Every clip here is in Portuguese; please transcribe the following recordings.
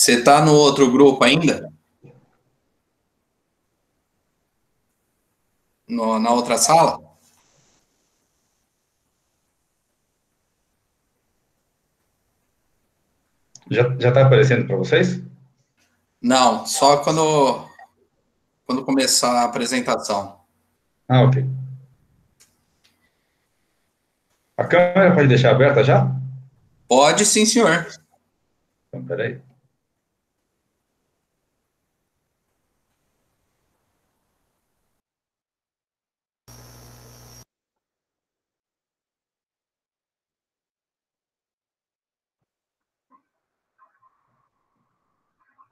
Você tá no outro grupo ainda? No, na outra sala? Já está aparecendo para vocês? Não, só quando, quando começar a apresentação. Ah, ok. A câmera pode deixar aberta já? Pode sim, senhor. Então, peraí.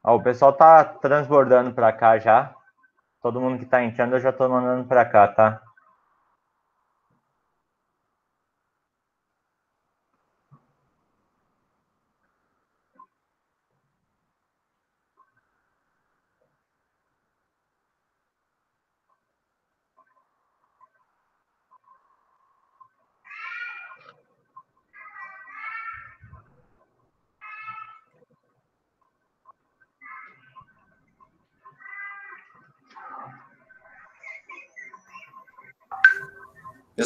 Ó, o pessoal tá transbordando para cá já. Todo mundo que tá entrando eu já tô mandando para cá, tá?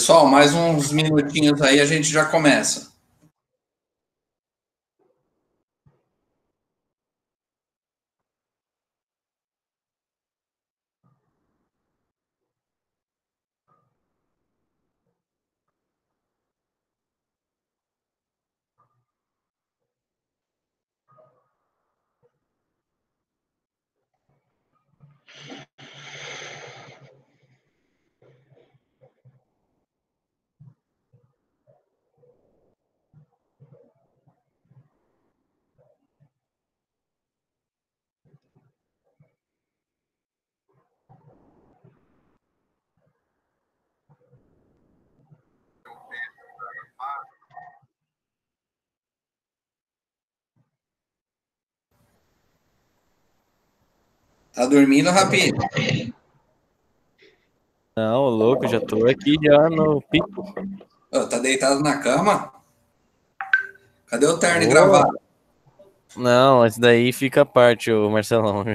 Pessoal, mais uns minutinhos aí a gente já começa. Tá dormindo, Rapi? Não, louco, já tô aqui já no pico. Ô, tá deitado na cama? Cadê o terno oh. gravado? Não, esse daí fica a parte, o Marcelão.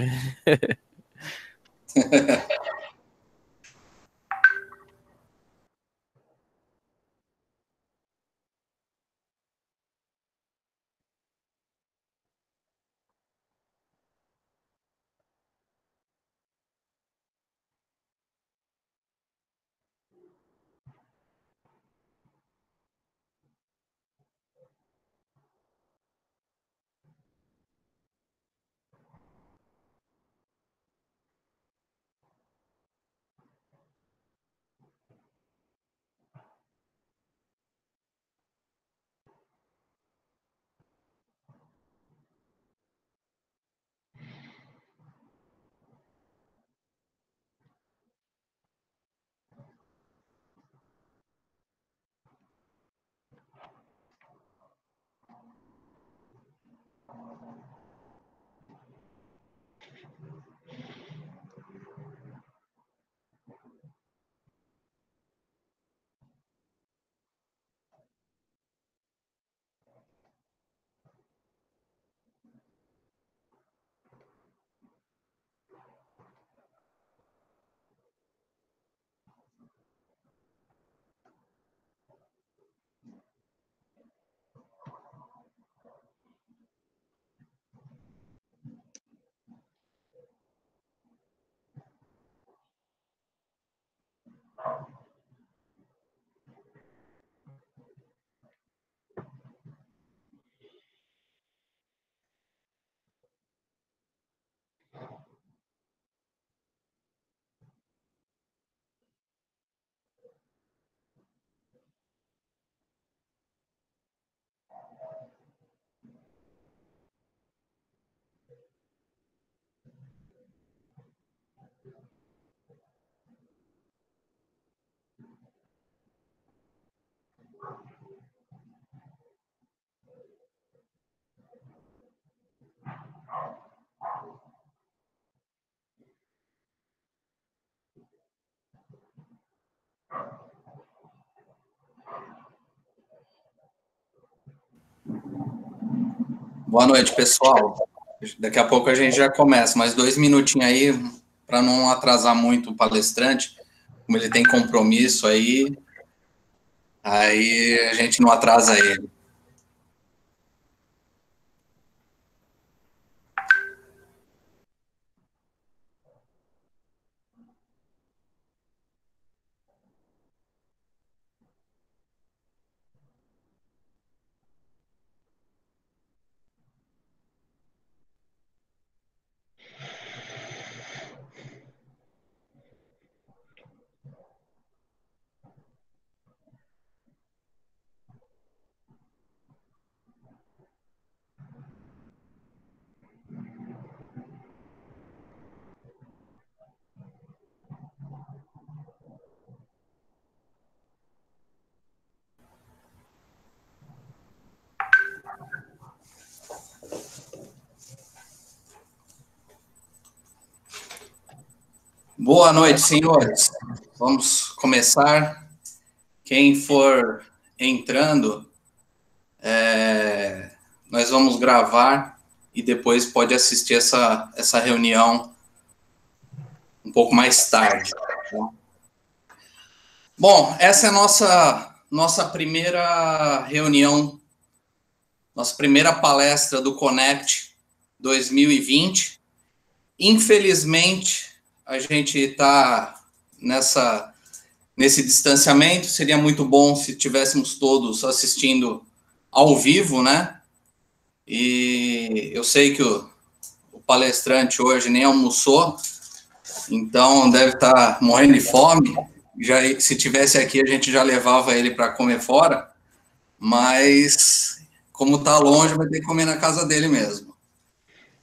Boa noite, pessoal. Daqui a pouco a gente já começa, mas dois minutinhos aí, para não atrasar muito o palestrante, como ele tem compromisso aí, aí a gente não atrasa ele. Boa noite, senhores. Vamos começar. Quem for entrando, é, nós vamos gravar e depois pode assistir essa, essa reunião um pouco mais tarde. Tá? Bom, essa é a nossa, nossa primeira reunião, nossa primeira palestra do Connect 2020. Infelizmente, a gente está nessa nesse distanciamento. Seria muito bom se tivéssemos todos assistindo ao vivo, né? E eu sei que o, o palestrante hoje nem almoçou, então deve estar tá morrendo de fome. Já se tivesse aqui a gente já levava ele para comer fora, mas como está longe vai ter que comer na casa dele mesmo.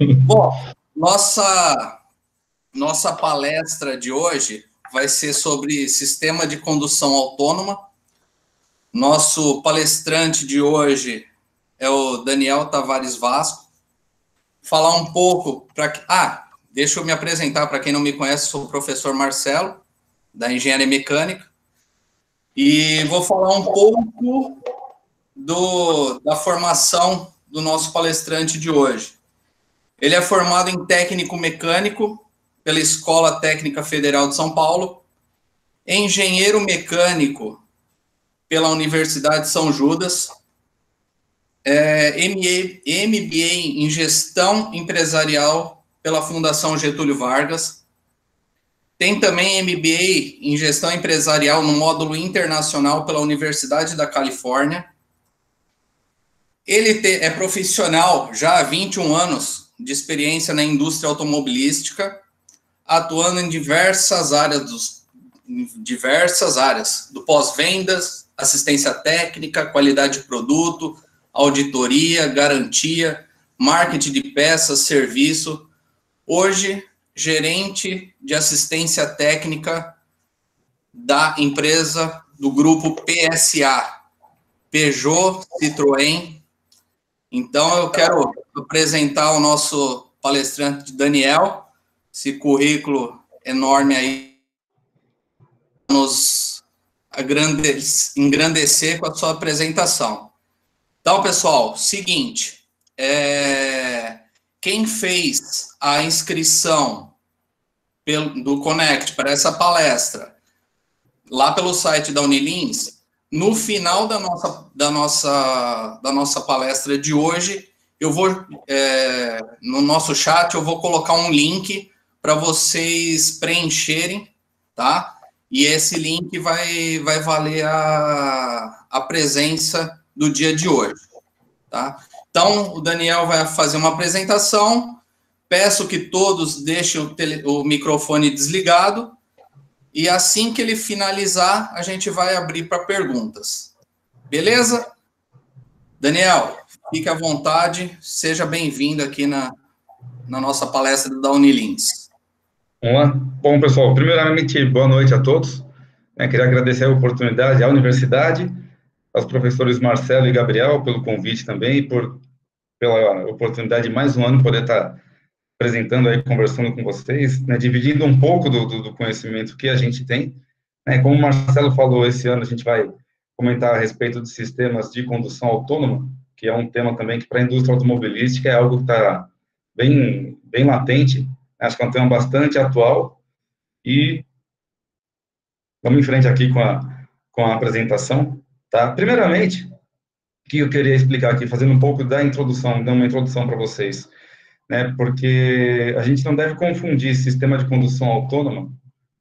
Bom, nossa nossa palestra de hoje vai ser sobre sistema de condução autônoma. Nosso palestrante de hoje é o Daniel Tavares Vasco. Falar um pouco para ah, deixa eu me apresentar para quem não me conhece, sou o professor Marcelo da Engenharia Mecânica e vou falar um pouco do, da formação do nosso palestrante de hoje. Ele é formado em técnico mecânico pela Escola Técnica Federal de São Paulo, engenheiro mecânico pela Universidade de São Judas, é, MBA em Gestão Empresarial pela Fundação Getúlio Vargas, tem também MBA em Gestão Empresarial no módulo internacional pela Universidade da Califórnia. Ele é profissional já há 21 anos de experiência na indústria automobilística atuando em diversas áreas dos diversas áreas do pós-vendas, assistência técnica, qualidade de produto, auditoria, garantia, marketing de peças, serviço. Hoje, gerente de assistência técnica da empresa do grupo PSA, Peugeot Citroën. Então, eu quero apresentar o nosso palestrante Daniel esse currículo enorme aí nos engrandecer com a sua apresentação. Então, pessoal, seguinte, é, quem fez a inscrição pelo, do Connect para essa palestra lá pelo site da Unilins, no final da nossa, da nossa, da nossa palestra de hoje, eu vou, é, no nosso chat, eu vou colocar um link para vocês preencherem, tá? E esse link vai, vai valer a, a presença do dia de hoje, tá? Então, o Daniel vai fazer uma apresentação. Peço que todos deixem o, tele, o microfone desligado. E assim que ele finalizar, a gente vai abrir para perguntas. Beleza? Daniel, fique à vontade. Seja bem-vindo aqui na, na nossa palestra da Unilins. Vamos lá? Bom, pessoal, primeiramente, boa noite a todos. É, queria agradecer a oportunidade à universidade, aos professores Marcelo e Gabriel pelo convite também, por pela oportunidade de mais um ano poder estar apresentando aí, conversando com vocês, né, dividindo um pouco do, do, conhecimento que a gente tem. Né, como o Marcelo falou, esse ano a gente vai comentar a respeito de sistemas de condução autônoma, que é um tema também que para a indústria automobilística é algo que está bem, bem latente, né? Acho que é um tema bastante atual, e vamos em frente aqui com a, com a apresentação, tá? Primeiramente, que eu queria explicar aqui, fazendo um pouco da introdução, dando uma introdução para vocês, né? Porque a gente não deve confundir sistema de condução autônoma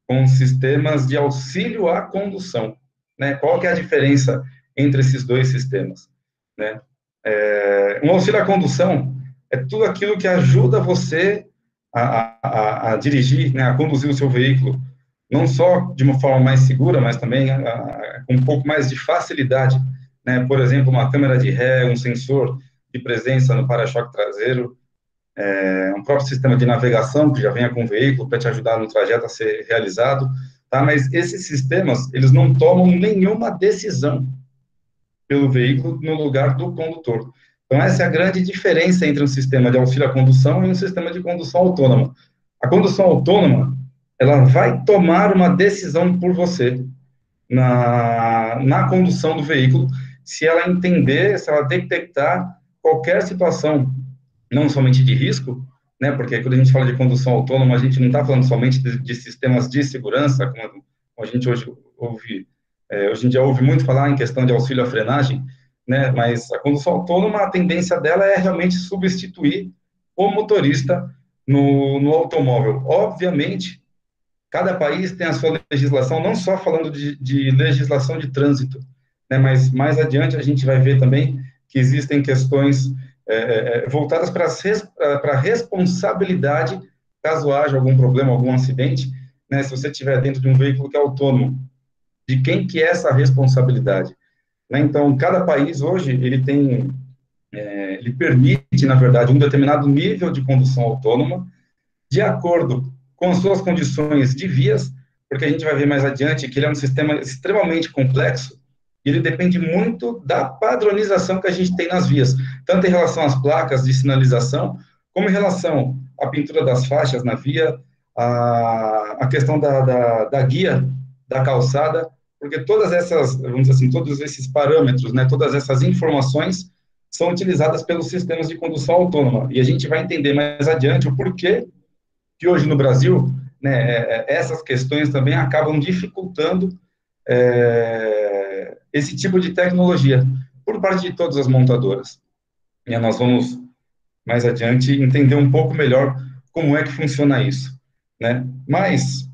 com sistemas de auxílio à condução, né? Qual que é a diferença entre esses dois sistemas, né? É, um auxílio à condução é tudo aquilo que ajuda você a, a, a dirigir, né, a conduzir o seu veículo, não só de uma forma mais segura, mas também com um pouco mais de facilidade, né? Por exemplo, uma câmera de ré, um sensor de presença no para-choque traseiro, é, um próprio sistema de navegação que já venha com o veículo para te ajudar no trajeto a ser realizado, tá? Mas esses sistemas, eles não tomam nenhuma decisão pelo veículo no lugar do condutor. Então, essa é a grande diferença entre um sistema de auxílio à condução e um sistema de condução autônoma. A condução autônoma, ela vai tomar uma decisão por você na, na condução do veículo, se ela entender, se ela detectar qualquer situação, não somente de risco, né, porque quando a gente fala de condução autônoma, a gente não está falando somente de, de, sistemas de segurança, como, a gente hoje ouve, é, hoje em dia ouve muito falar em questão de auxílio à frenagem, né, mas a condução autônoma, a tendência dela é realmente substituir o motorista no, no automóvel. Obviamente, cada país tem a sua legislação, não só falando de, de legislação de trânsito, né, mas mais adiante a gente vai ver também que existem questões é, é, é voltadas para a responsabilidade caso haja algum problema, algum acidente, né, se você estiver dentro de um veículo que é autônomo, de quem que é essa responsabilidade? Né, então, cada país hoje, ele tem, é, ele permite, na verdade, um determinado nível de condução autônoma, de acordo com as suas condições de vias, porque a gente vai ver mais adiante que ele é um sistema extremamente complexo, e ele depende muito da padronização que a gente tem nas vias, tanto em relação às placas de sinalização, como em relação à pintura das faixas na via, a, a questão da, da, da guia da calçada, porque todas essas, vamos dizer assim, todos esses parâmetros, né, todas essas informações são utilizadas pelos sistemas de condução autônoma, e a gente vai entender mais adiante o porquê que hoje no Brasil, né, é, é, essas questões também acabam dificultando é, esse tipo de tecnologia por parte de todas as montadoras. E nós vamos mais adiante entender um pouco melhor como é que funciona isso, né? Mas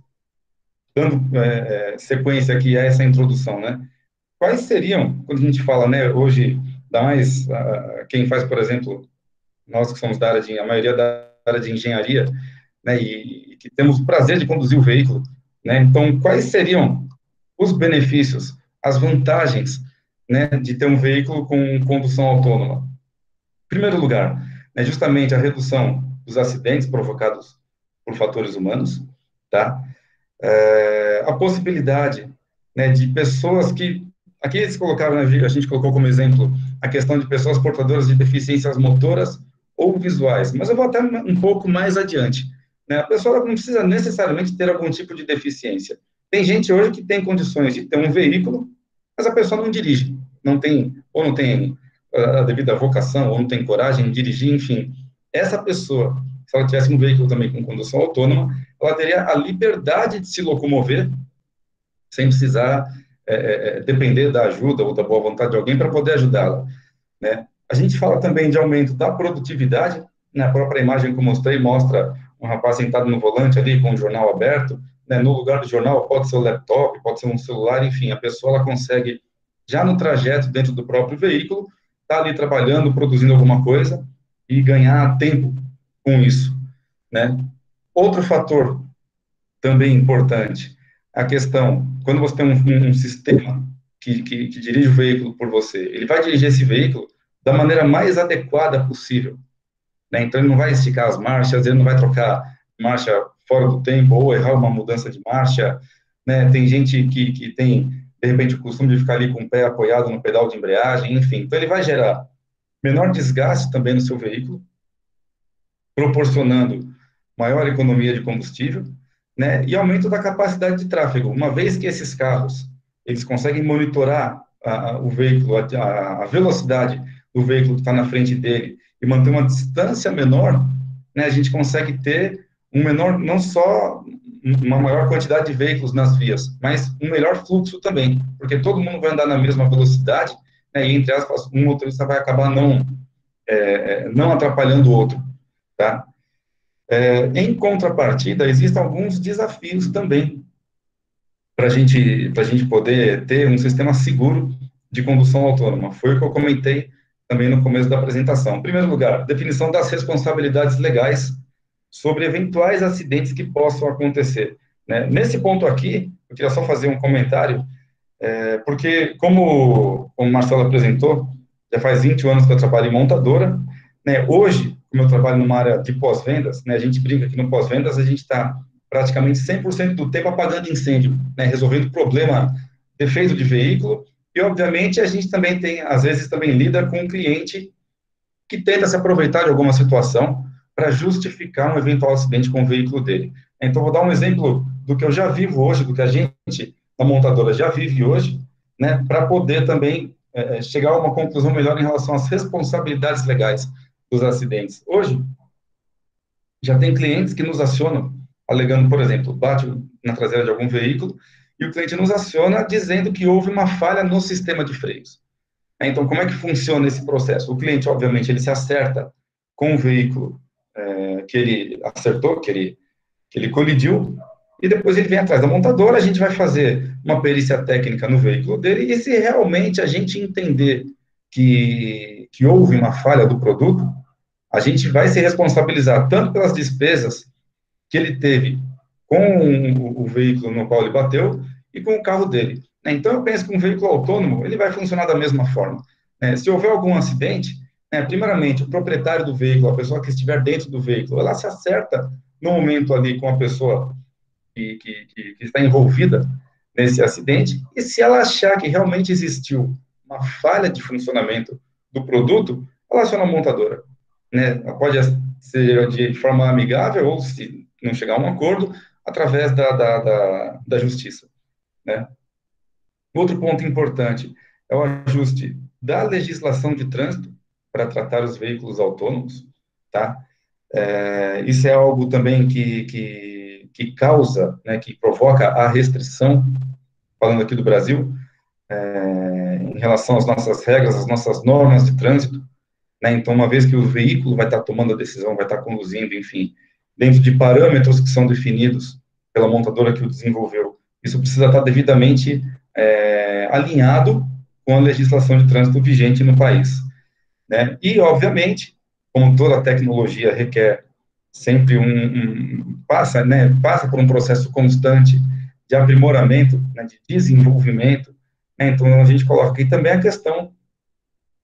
dando é, é sequência aqui a essa introdução, né? Quais seriam, quando a gente fala, né, hoje, dá mais, uh, quem faz, por exemplo, nós que somos da área de, a maioria da área de engenharia, né, e, e que temos o prazer de conduzir o veículo, né, então, quais seriam os benefícios as vantagens né, de ter um veículo com condução autônoma. Em primeiro lugar, é justamente a redução dos acidentes provocados por fatores humanos, tá? É, a possibilidade né, de pessoas que aqui eles colocaram a gente colocou como exemplo a questão de pessoas portadoras de deficiências motoras ou visuais, mas eu vou até um pouco mais adiante. Né? A pessoa não precisa necessariamente ter algum tipo de deficiência. Tem gente hoje que tem condições de ter um veículo, mas a pessoa não dirige, não tem, ou não tem a devida vocação, ou não tem coragem de dirigir, enfim. Essa pessoa, se ela tivesse um veículo também com condução autônoma, ela teria a liberdade de se locomover sem precisar é, é, é depender da ajuda ou da boa vontade de alguém para poder ajudá-la, né? A gente fala também de aumento da produtividade, na né? própria imagem que eu mostrei mostra um rapaz sentado no volante ali com o jornal aberto, né, no lugar do jornal, pode ser o laptop, pode ser um celular, enfim, a pessoa ela consegue, já no trajeto dentro do próprio veículo, estar tá ali trabalhando, produzindo alguma coisa e ganhar tempo com isso, né? Outro fator também importante, a questão, quando você tem um, um sistema que, que, que dirige o veículo por você, ele vai dirigir esse veículo da maneira mais adequada possível, né? Então, ele não vai esticar as marchas, ele não vai trocar marcha fora do tempo ou errar uma mudança de marcha, né? Tem gente que, que tem, de repente, o costume de ficar ali com o pé apoiado no pedal de embreagem, enfim. Então, ele vai gerar menor desgaste também no seu veículo, proporcionando maior economia de combustível, né? E aumento da capacidade de tráfego. Uma vez que esses carros, eles conseguem monitorar a, a, o veículo, a, a velocidade do veículo que está na frente dele e manter uma distância menor, né, a gente consegue ter um menor, não só uma maior quantidade de veículos nas vias, mas um melhor fluxo também, porque todo mundo vai andar na mesma velocidade, né, e entre aspas, um motorista vai acabar não, é, é não atrapalhando o outro, tá? É, em contrapartida, existem alguns desafios também para gente, a gente poder ter um sistema seguro de condução autônoma. Foi o que eu comentei também no começo da apresentação. Em primeiro lugar, definição das responsabilidades legais sobre eventuais acidentes que possam acontecer. Né? Nesse ponto aqui, eu queria só fazer um comentário, é, porque, como, como o Marcelo apresentou, já faz 20 anos que eu trabalho em montadora, né? hoje, como eu trabalho numa área de pós-vendas, né? a gente brinca que no pós-vendas a gente está praticamente 100% do tempo apagando incêndio, né? resolvendo problema, defeito de veículo, e, obviamente, a gente também tem, às vezes, também lida com um cliente que tenta se aproveitar de alguma situação para justificar um eventual acidente com o veículo dele. Então, vou dar um exemplo do que eu já vivo hoje, do que a gente, a montadora, já vive hoje, né, para poder também é, chegar a uma conclusão melhor em relação às responsabilidades legais dos acidentes. Hoje, já tem clientes que nos acionam, alegando, por exemplo, bate na traseira de algum veículo e o cliente nos aciona dizendo que houve uma falha no sistema de freios. Então, como é que funciona esse processo? O cliente, obviamente, ele se acerta com o veículo é, que ele acertou, que ele, que ele colidiu, e depois ele vem atrás da montadora, a gente vai fazer uma perícia técnica no veículo dele, e se realmente a gente entender que, que houve uma falha do produto, a gente vai se responsabilizar tanto pelas despesas que ele teve com o, o veículo no qual ele bateu e com o carro dele. Né? Então, eu penso que um veículo autônomo, ele vai funcionar da mesma forma. Né? Se houver algum acidente, né, primeiramente, o proprietário do veículo, a pessoa que estiver dentro do veículo, ela se acerta no momento ali com a pessoa que, que, que, está envolvida nesse acidente, e se ela achar que realmente existiu uma falha de funcionamento do produto, ela aciona a montadora. Né? Pode ser de forma amigável, ou se não chegar a um acordo, através da, da, da, da justiça. Né? Outro ponto importante é o ajuste da legislação de trânsito para tratar os veículos autônomos, tá? É, isso é algo também que, que, que causa, né, que provoca a restrição, falando aqui do Brasil, é, em relação às nossas regras, às nossas normas de trânsito, né, então, uma vez que o veículo vai estar tomando a decisão, vai estar conduzindo, enfim, dentro de parâmetros que são definidos pela montadora que o desenvolveu. Isso precisa estar devidamente é, alinhado com a legislação de trânsito vigente no país. Né? E, obviamente, como toda tecnologia requer sempre um, um passa, né, passa por um processo constante de aprimoramento, né, de desenvolvimento, né, então a gente coloca aqui também a questão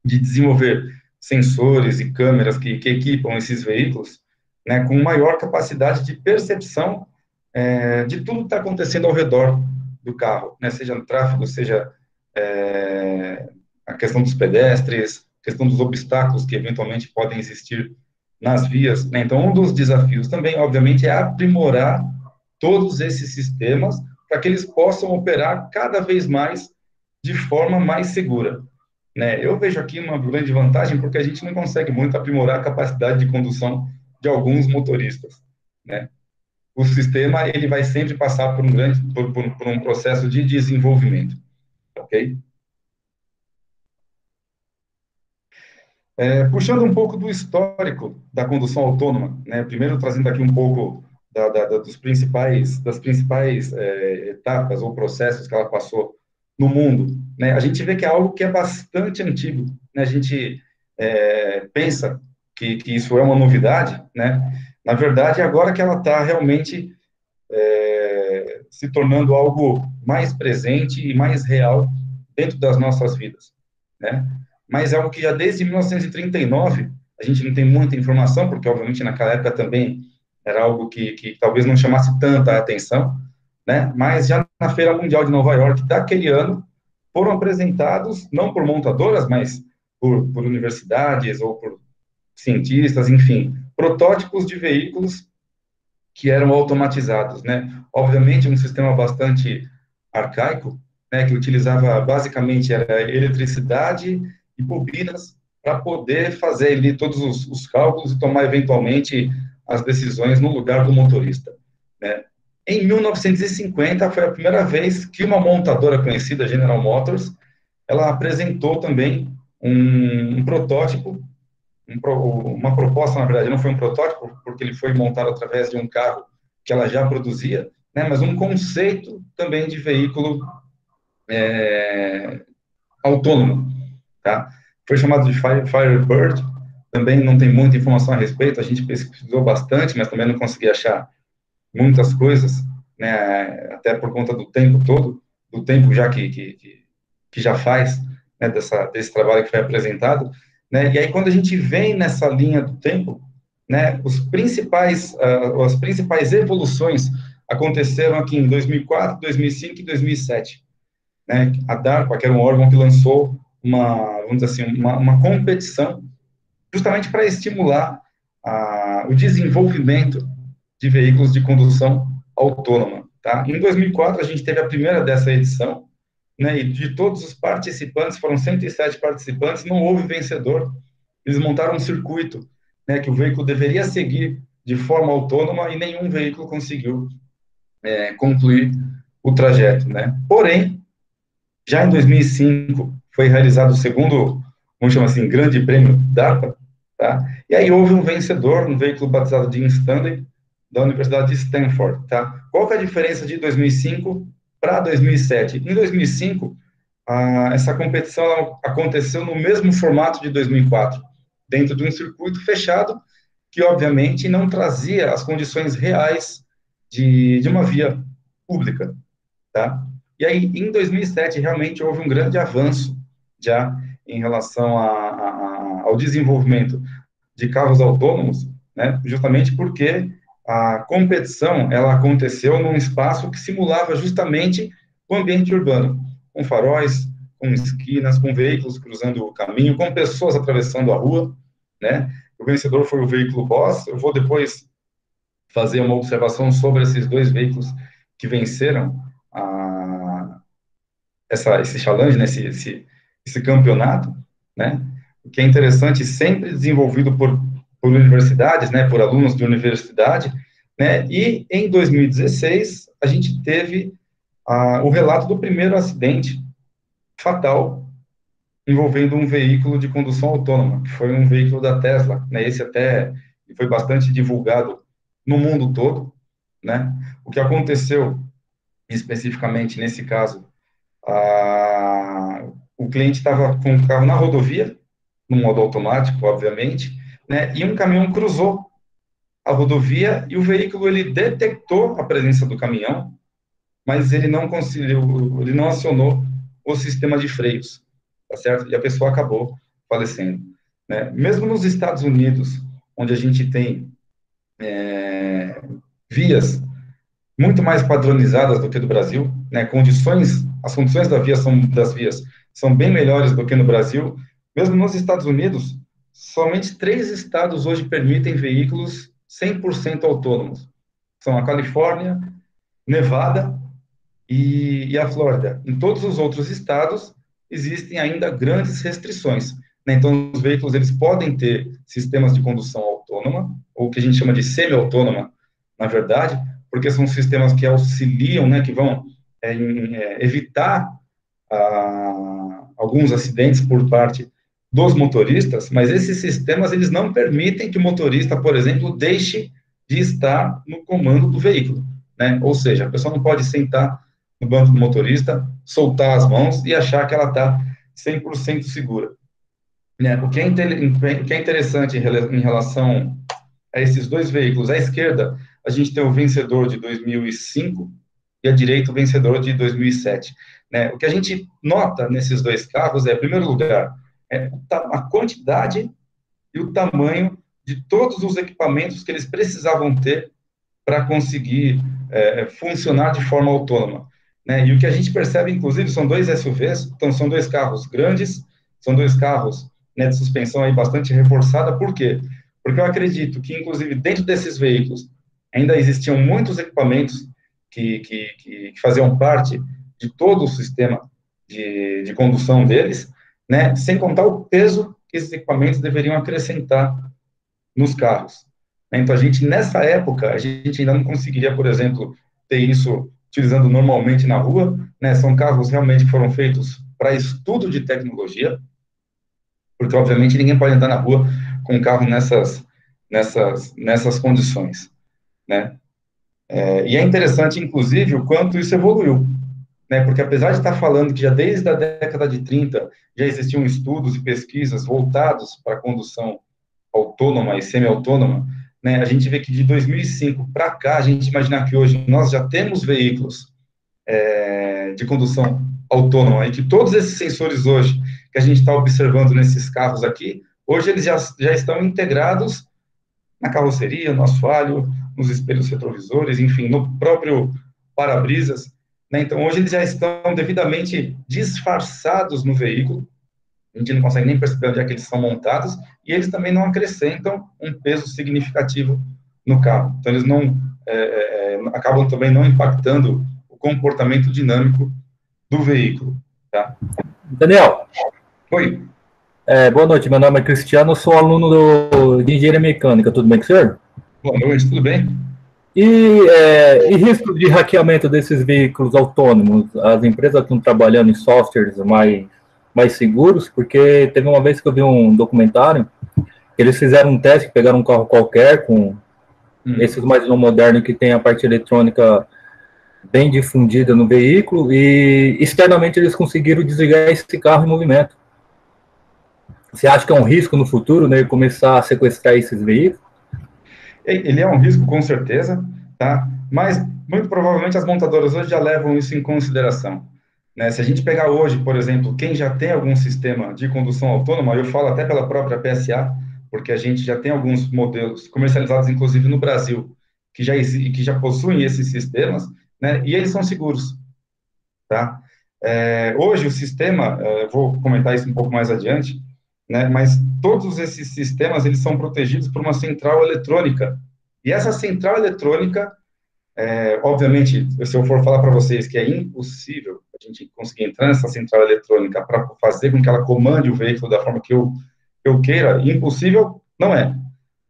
de desenvolver sensores e câmeras que, que equipam esses veículos, né, com maior capacidade de percepção é, de tudo que está acontecendo ao redor do carro, né, seja no tráfego, seja é, a questão dos pedestres, questão dos obstáculos que eventualmente podem existir nas vias. Né? Então, um dos desafios também, obviamente, é aprimorar todos esses sistemas para que eles possam operar cada vez mais de forma mais segura. Né? Eu vejo aqui uma grande vantagem porque a gente não consegue muito aprimorar a capacidade de condução de alguns motoristas, né? O sistema ele vai sempre passar por um grande por, por, por um processo de desenvolvimento, ok? É, puxando um pouco do histórico da condução autônoma, né? Primeiro trazendo aqui um pouco da, da, da, dos principais das principais é, etapas ou processos que ela passou no mundo, né? A gente vê que é algo que é bastante antigo, né? A gente é, pensa que, que isso é uma novidade, né? Na verdade, agora que ela está realmente é, se tornando algo mais presente e mais real dentro das nossas vidas, né? Mas é algo que já desde 1939 a gente não tem muita informação, porque obviamente naquela época também era algo que, que talvez não chamasse tanta atenção, né? Mas já na Feira Mundial de Nova York daquele ano foram apresentados não por montadoras, mas por, por universidades ou por cientistas, enfim, protótipos de veículos que eram automatizados, né? Obviamente, um sistema bastante arcaico, né, que utilizava basicamente era eletricidade e bobinas para poder fazer ali todos os, os, cálculos e tomar eventualmente as decisões no lugar do motorista. Né? Em 1950 foi a primeira vez que uma montadora conhecida, General Motors, ela apresentou também um, um protótipo, um, uma proposta, na verdade, não foi um protótipo, porque ele foi montado através de um carro que ela já produzia, né, mas um conceito também de veículo é, autônomo, tá? Foi chamado de Fire, Firebird, também não tem muita informação a respeito, a gente pesquisou bastante, mas também não consegui achar muitas coisas, né, até por conta do tempo todo, do tempo já que, que, que já faz, né, dessa, desse trabalho que foi apresentado, né, e aí quando a gente vem nessa linha do tempo, né, os principais, uh, as principais evoluções aconteceram aqui em 2004, 2005 e 2007, né, a DARPA, que era um órgão que lançou uma, vamos dizer assim, uma, uma competição justamente para estimular uh, o desenvolvimento de veículos de condução autônoma, tá? Em 2004, a gente teve a primeira dessa edição, né, e de todos os participantes, foram 107 participantes, não houve vencedor. Eles montaram um circuito, né, que o veículo deveria seguir de forma autônoma e nenhum veículo conseguiu é, concluir o trajeto, né. Porém, já em 2005 foi realizado o segundo, vamos chamar assim, grande prêmio DARPA, tá? E aí houve um vencedor, um veículo batizado de Stanley, da Universidade de Stanford, tá? Qual é a diferença de 2005 para 2007? Em 2005, ah, essa competição aconteceu no mesmo formato de 2004, dentro de um circuito fechado, que obviamente não trazia as condições reais de, de uma via pública, tá? E aí, em 2007, realmente houve um grande avanço já em relação a, a, ao desenvolvimento de carros autônomos, né? Justamente porque a competição ela aconteceu num espaço que simulava justamente o ambiente urbano, com faróis, com esquinas, com veículos cruzando o caminho, com pessoas atravessando a rua, né? O vencedor foi o veículo Boss. Eu vou depois fazer uma observação sobre esses dois veículos que venceram a, essa, esse challenge, né? esse, esse, esse campeonato, né? O que é interessante, sempre desenvolvido por por universidades, né, por alunos de universidade, né, e em 2016 a gente teve ah, o relato do primeiro acidente fatal envolvendo um veículo de condução autônoma, que foi um veículo da Tesla, né, esse até foi bastante divulgado no mundo todo, né, o que aconteceu especificamente nesse caso, ah, o cliente estava com o carro na rodovia, no modo automático, obviamente, né, e um caminhão cruzou a rodovia e o veículo ele detectou a presença do caminhão, mas ele não conseguiu, ele não acionou o sistema de freios, tá certo? E a pessoa acabou falecendo. Né? Mesmo nos Estados Unidos, onde a gente tem é, vias muito mais padronizadas do que no Brasil, né? Condições, as condições da via são, das vias são bem melhores do que no Brasil. Mesmo nos Estados Unidos, somente três estados hoje permitem veículos 100% autônomos. São a Califórnia, Nevada e, e, a Flórida. Em todos os outros estados, existem ainda grandes restrições. Né? Então, os veículos eles podem ter sistemas de condução autônoma, ou que a gente chama de semi-autônoma, na verdade, porque são sistemas que auxiliam, né, que vão é, em, é, evitar ah, alguns acidentes por parte dos motoristas, mas esses sistemas eles não permitem que o motorista, por exemplo, deixe de estar no comando do veículo, né? Ou seja, a pessoa não pode sentar no banco do motorista, soltar as mãos e achar que ela está 100% segura. Né? O, que é que é interessante em relação a esses dois veículos, à esquerda, a gente tem o vencedor de 2005 e à direita o vencedor de 2007. Né? O que a gente nota nesses dois carros é, em primeiro lugar, é, a quantidade e o tamanho de todos os equipamentos que eles precisavam ter para conseguir é, funcionar de forma autônoma. Né? E o que a gente percebe, inclusive, são dois SUVs, então são dois carros grandes, são dois carros né, de suspensão aí bastante reforçada. Por quê? Porque eu acredito que, inclusive, dentro desses veículos ainda existiam muitos equipamentos que, que, que faziam parte de todo o sistema de, de condução deles, né? Sem contar o peso que esses equipamentos deveriam acrescentar nos carros. Então, a gente, nessa época, a gente ainda não conseguiria, por exemplo, ter isso utilizando normalmente na rua, né? São carros realmente que foram feitos para estudo de tecnologia, porque, obviamente, ninguém pode andar na rua com um carro nessas, nessas, nessas condições, né? É, e é interessante, inclusive, o quanto isso evoluiu, né? Porque apesar de estar falando que já desde a década de 30 já existiam estudos e pesquisas voltados para a condução autônoma e semi-autônoma, né? A gente vê que de 2005 para cá, a gente imaginar que hoje nós já temos veículos é, de condução autônoma e que todos esses sensores hoje que a gente está observando nesses carros aqui, hoje eles já, já estão integrados na carroceria, no assoalho, nos espelhos retrovisores, enfim, no próprio para-brisas. Né? Então, hoje eles já estão devidamente disfarçados no veículo, a gente não consegue nem perceber onde é que eles são montados, e eles também não acrescentam um peso significativo no carro. Então, eles não é, é, é acabam também não impactando o comportamento dinâmico do veículo. Tá? Daniel. Oi. É, boa noite, meu nome é Cristiano, sou aluno do, de Engenharia Mecânica, tudo bem com o senhor? Boa noite, tudo bem? E, é, e risco de hackeamento desses veículos autônomos? As empresas estão trabalhando em softwares mais, mais seguros? Porque teve uma vez que eu vi um documentário, eles fizeram um teste, pegaram um carro qualquer, com hum. esses mais no moderno que tem a parte eletrônica bem difundida no veículo, e externamente eles conseguiram desligar esse carro em movimento. Você acha que é um risco no futuro, né, começar a sequestrar esses veículos? Ele é um risco, com certeza, tá? Mas, muito provavelmente, as montadoras hoje já levam isso em consideração. Né? Se a gente pegar hoje, por exemplo, quem já tem algum sistema de condução autônoma, eu falo até pela própria PSA, porque a gente já tem alguns modelos comercializados, inclusive no Brasil, que já, que já possuem esses sistemas, né? E eles são seguros, tá? É, hoje o sistema, é, vou comentar isso um pouco mais adiante, né? Mas todos esses sistemas eles são protegidos por uma central eletrônica. E essa central eletrônica, é, obviamente, se eu for falar para vocês que é impossível a gente conseguir entrar nessa central eletrônica para fazer com que ela comande o veículo da forma que eu, eu queira, impossível não é,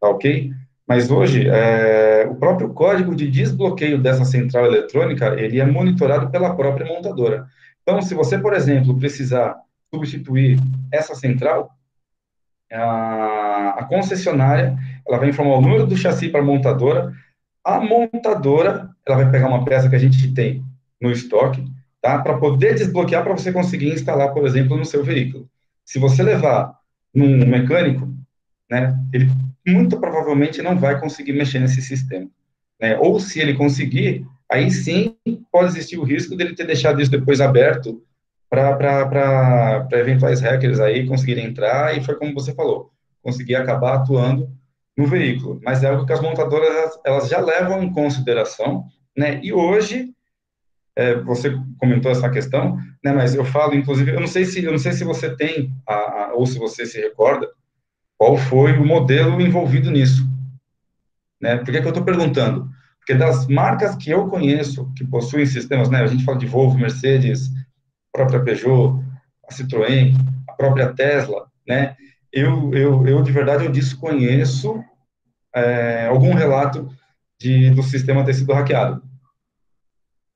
tá ok? Mas hoje, é, o próprio código de desbloqueio dessa central eletrônica, ele é monitorado pela própria montadora. Então, se você, por exemplo, precisar substituir essa central, a, a concessionária, ela vai informar o número do chassi para a montadora, a montadora, ela vai pegar uma peça que a gente tem no estoque, tá? Para poder desbloquear para você conseguir instalar, por exemplo, no seu veículo. Se você levar num mecânico, né, ele muito provavelmente não vai conseguir mexer nesse sistema. Né? Ou se ele conseguir, aí sim pode existir o risco dele ter deixado isso depois aberto para eventuais hackers aí conseguirem entrar, e foi como você falou, conseguir acabar atuando no veículo. Mas é algo que as montadoras elas já levam em consideração, né? E hoje é, você comentou essa questão, né? Mas eu falo, inclusive, eu não sei se eu não sei se você tem a, a, ou se você se recorda qual foi o modelo envolvido nisso, né? Por que, que eu estou perguntando? Porque das marcas que eu conheço que possuem sistemas, né? A gente fala de Volvo, Mercedes, própria Peugeot, a Citroën, a própria Tesla, né? Eu, eu, eu de verdade, eu desconheço é, algum relato de, do sistema ter sido hackeado.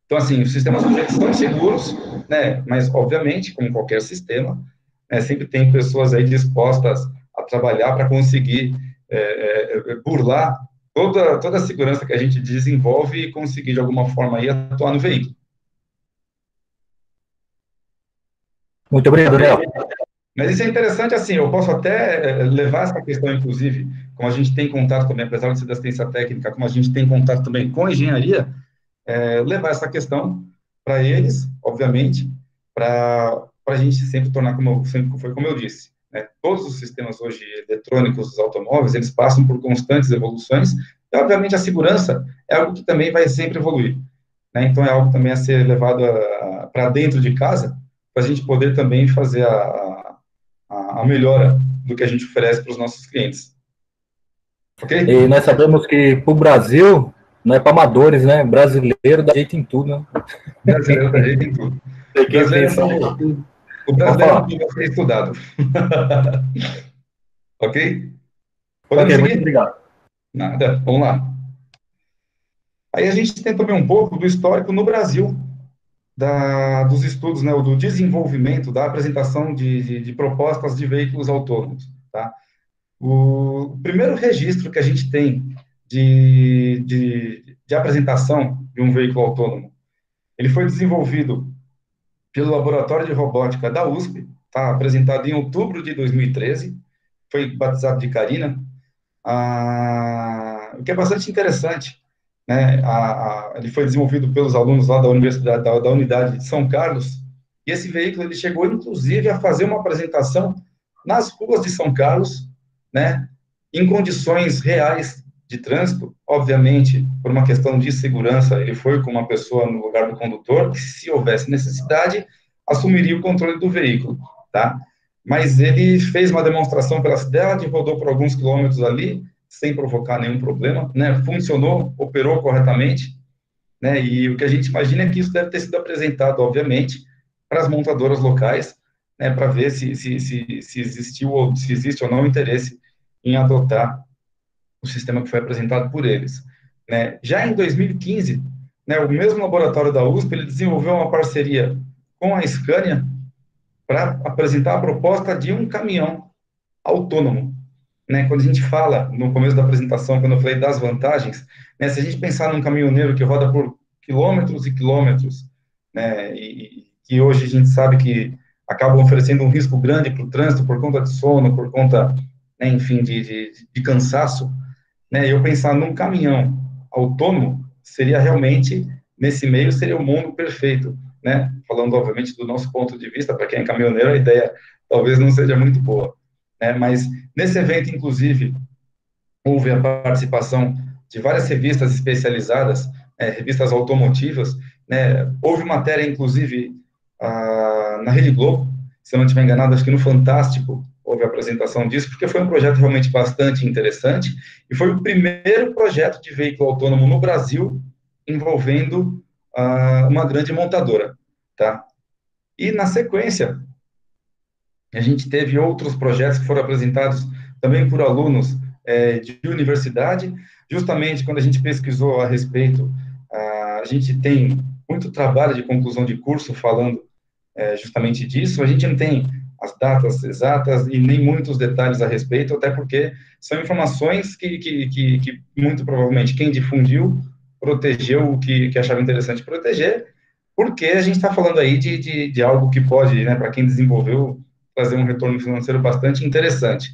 Então, assim, os sistemas são seguros, né? Mas, obviamente, como qualquer sistema, né, sempre tem pessoas aí dispostas a trabalhar para conseguir é, é, burlar toda, toda a segurança que a gente desenvolve e conseguir, de alguma forma, aí, atuar no veículo. Muito obrigado, Léo. Mas isso é interessante, assim, eu posso até eh, levar essa questão, inclusive, como a gente tem contato também, apesar de ser da assistência técnica, como a gente tem contato também com a engenharia, é, levar essa questão para eles, obviamente, para a gente sempre tornar, como sempre foi como eu disse, né, todos os sistemas hoje eletrônicos dos automóveis, eles passam por constantes evoluções, e, obviamente, a segurança é algo que também vai sempre evoluir. Né, então, é algo também a ser levado para dentro de casa, para a gente poder também fazer a, a, a melhora do que a gente oferece para os nossos clientes. Ok? E nós sabemos que para o Brasil, não é para amadores, né? Brasileiro dá jeito em tudo, né? Brasileiro dá jeito em tudo. O brasileiro, o brasileiro não ser estudado. ok? Podemos okay, seguir? Obrigado. Nada, vamos lá. Aí a gente tem também um pouco do histórico no Brasil, da, dos estudos, né, do desenvolvimento, da apresentação de, de, de propostas de veículos autônomos. Tá? O primeiro registro que a gente tem de, de, de apresentação de um veículo autônomo, ele foi desenvolvido pelo Laboratório de Robótica da USP, está apresentado em outubro de 2013, foi batizado de Carina, ah, o que é bastante interessante, né, a, a, ele foi desenvolvido pelos alunos lá da Universidade, da, da, Unidade de São Carlos, e esse veículo, ele chegou, inclusive, a fazer uma apresentação nas ruas de São Carlos, né, em condições reais de trânsito, obviamente, por uma questão de segurança, ele foi com uma pessoa no lugar do condutor, que se houvesse necessidade, assumiria o controle do veículo, tá? Mas ele fez uma demonstração pela cidade, rodou por alguns quilômetros ali, sem provocar nenhum problema, né? Funcionou, operou corretamente, né? E o que a gente imagina é que isso deve ter sido apresentado, obviamente, para as montadoras locais, né? Para ver se, se, se, se existiu ou se existe ou não interesse em adotar o sistema que foi apresentado por eles. Né? Já em 2015, né, o mesmo laboratório da USP ele desenvolveu uma parceria com a Scania para apresentar a proposta de um caminhão autônomo. Né? Quando a gente fala, no começo da apresentação, quando eu falei das vantagens, né, se a gente pensar num caminhoneiro que roda por quilômetros e quilômetros, né, e que hoje a gente sabe que acabam oferecendo um risco grande para o trânsito por conta de sono, por conta, né, enfim, de, de, de cansaço, né, eu pensar num caminhão autônomo seria realmente, nesse meio, seria o mundo perfeito, né? Falando, obviamente, do nosso ponto de vista, para quem é caminhoneiro, a ideia talvez não seja muito boa, né? Mas nesse evento, inclusive, houve a participação de várias revistas especializadas, é, revistas automotivas, né? Houve matéria, inclusive, a, na Rede Globo, se eu não estiver enganado, acho que no Fantástico, houve a apresentação disso, porque foi um projeto realmente bastante interessante e foi o primeiro projeto de veículo autônomo no Brasil envolvendo uh, uma grande montadora, tá? E na sequência, a gente teve outros projetos que foram apresentados também por alunos é, de universidade, justamente quando a gente pesquisou a respeito, uh, a gente tem muito trabalho de conclusão de curso falando é, justamente disso, a gente não tem as datas exatas e nem muitos detalhes a respeito, até porque são informações que, que, que, que muito provavelmente quem difundiu protegeu o que, que achava interessante proteger, porque a gente está falando aí de, de, de, algo que pode, né, para quem desenvolveu, fazer um retorno financeiro bastante interessante.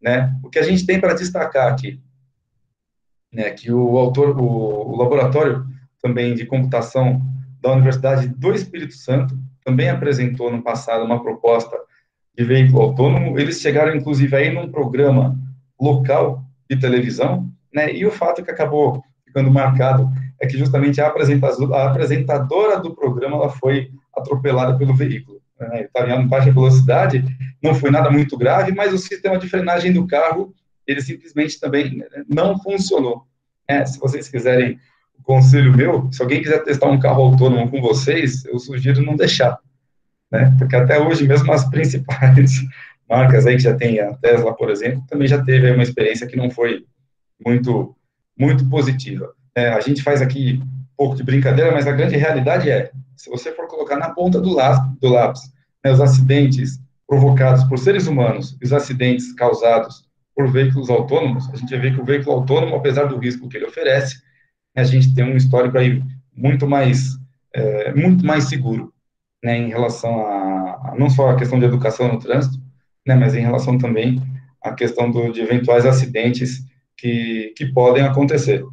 Né? O que a gente tem para destacar aqui, né, que o autor, o, o laboratório também de computação da Universidade do Espírito Santo também apresentou no passado uma proposta de veículo autônomo, eles chegaram, inclusive, aí num programa local de televisão, né, e o fato que acabou ficando marcado é que justamente a apresentadora do programa, ela foi atropelada pelo veículo. Né, estava em baixa velocidade, não foi nada muito grave, mas o sistema de frenagem do carro, ele simplesmente também né, não funcionou. É, se vocês quiserem o conselho meu, se alguém quiser testar um carro autônomo com vocês, eu sugiro não deixar né? Porque até hoje, mesmo as principais marcas aí que já tem a Tesla, por exemplo, também já teve uma experiência que não foi muito, muito positiva. É, a gente faz aqui pouco de brincadeira, mas a grande realidade é, se você for colocar na ponta do lápis, do lápis né, os acidentes provocados por seres humanos e os acidentes causados por veículos autônomos, a gente ver que o veículo autônomo, apesar do risco que ele oferece, a gente tem um histórico aí muito mais, é, muito mais seguro né, em relação a, a, não só a questão de educação no trânsito, né, mas em relação também à questão do, de eventuais acidentes que, que podem acontecer.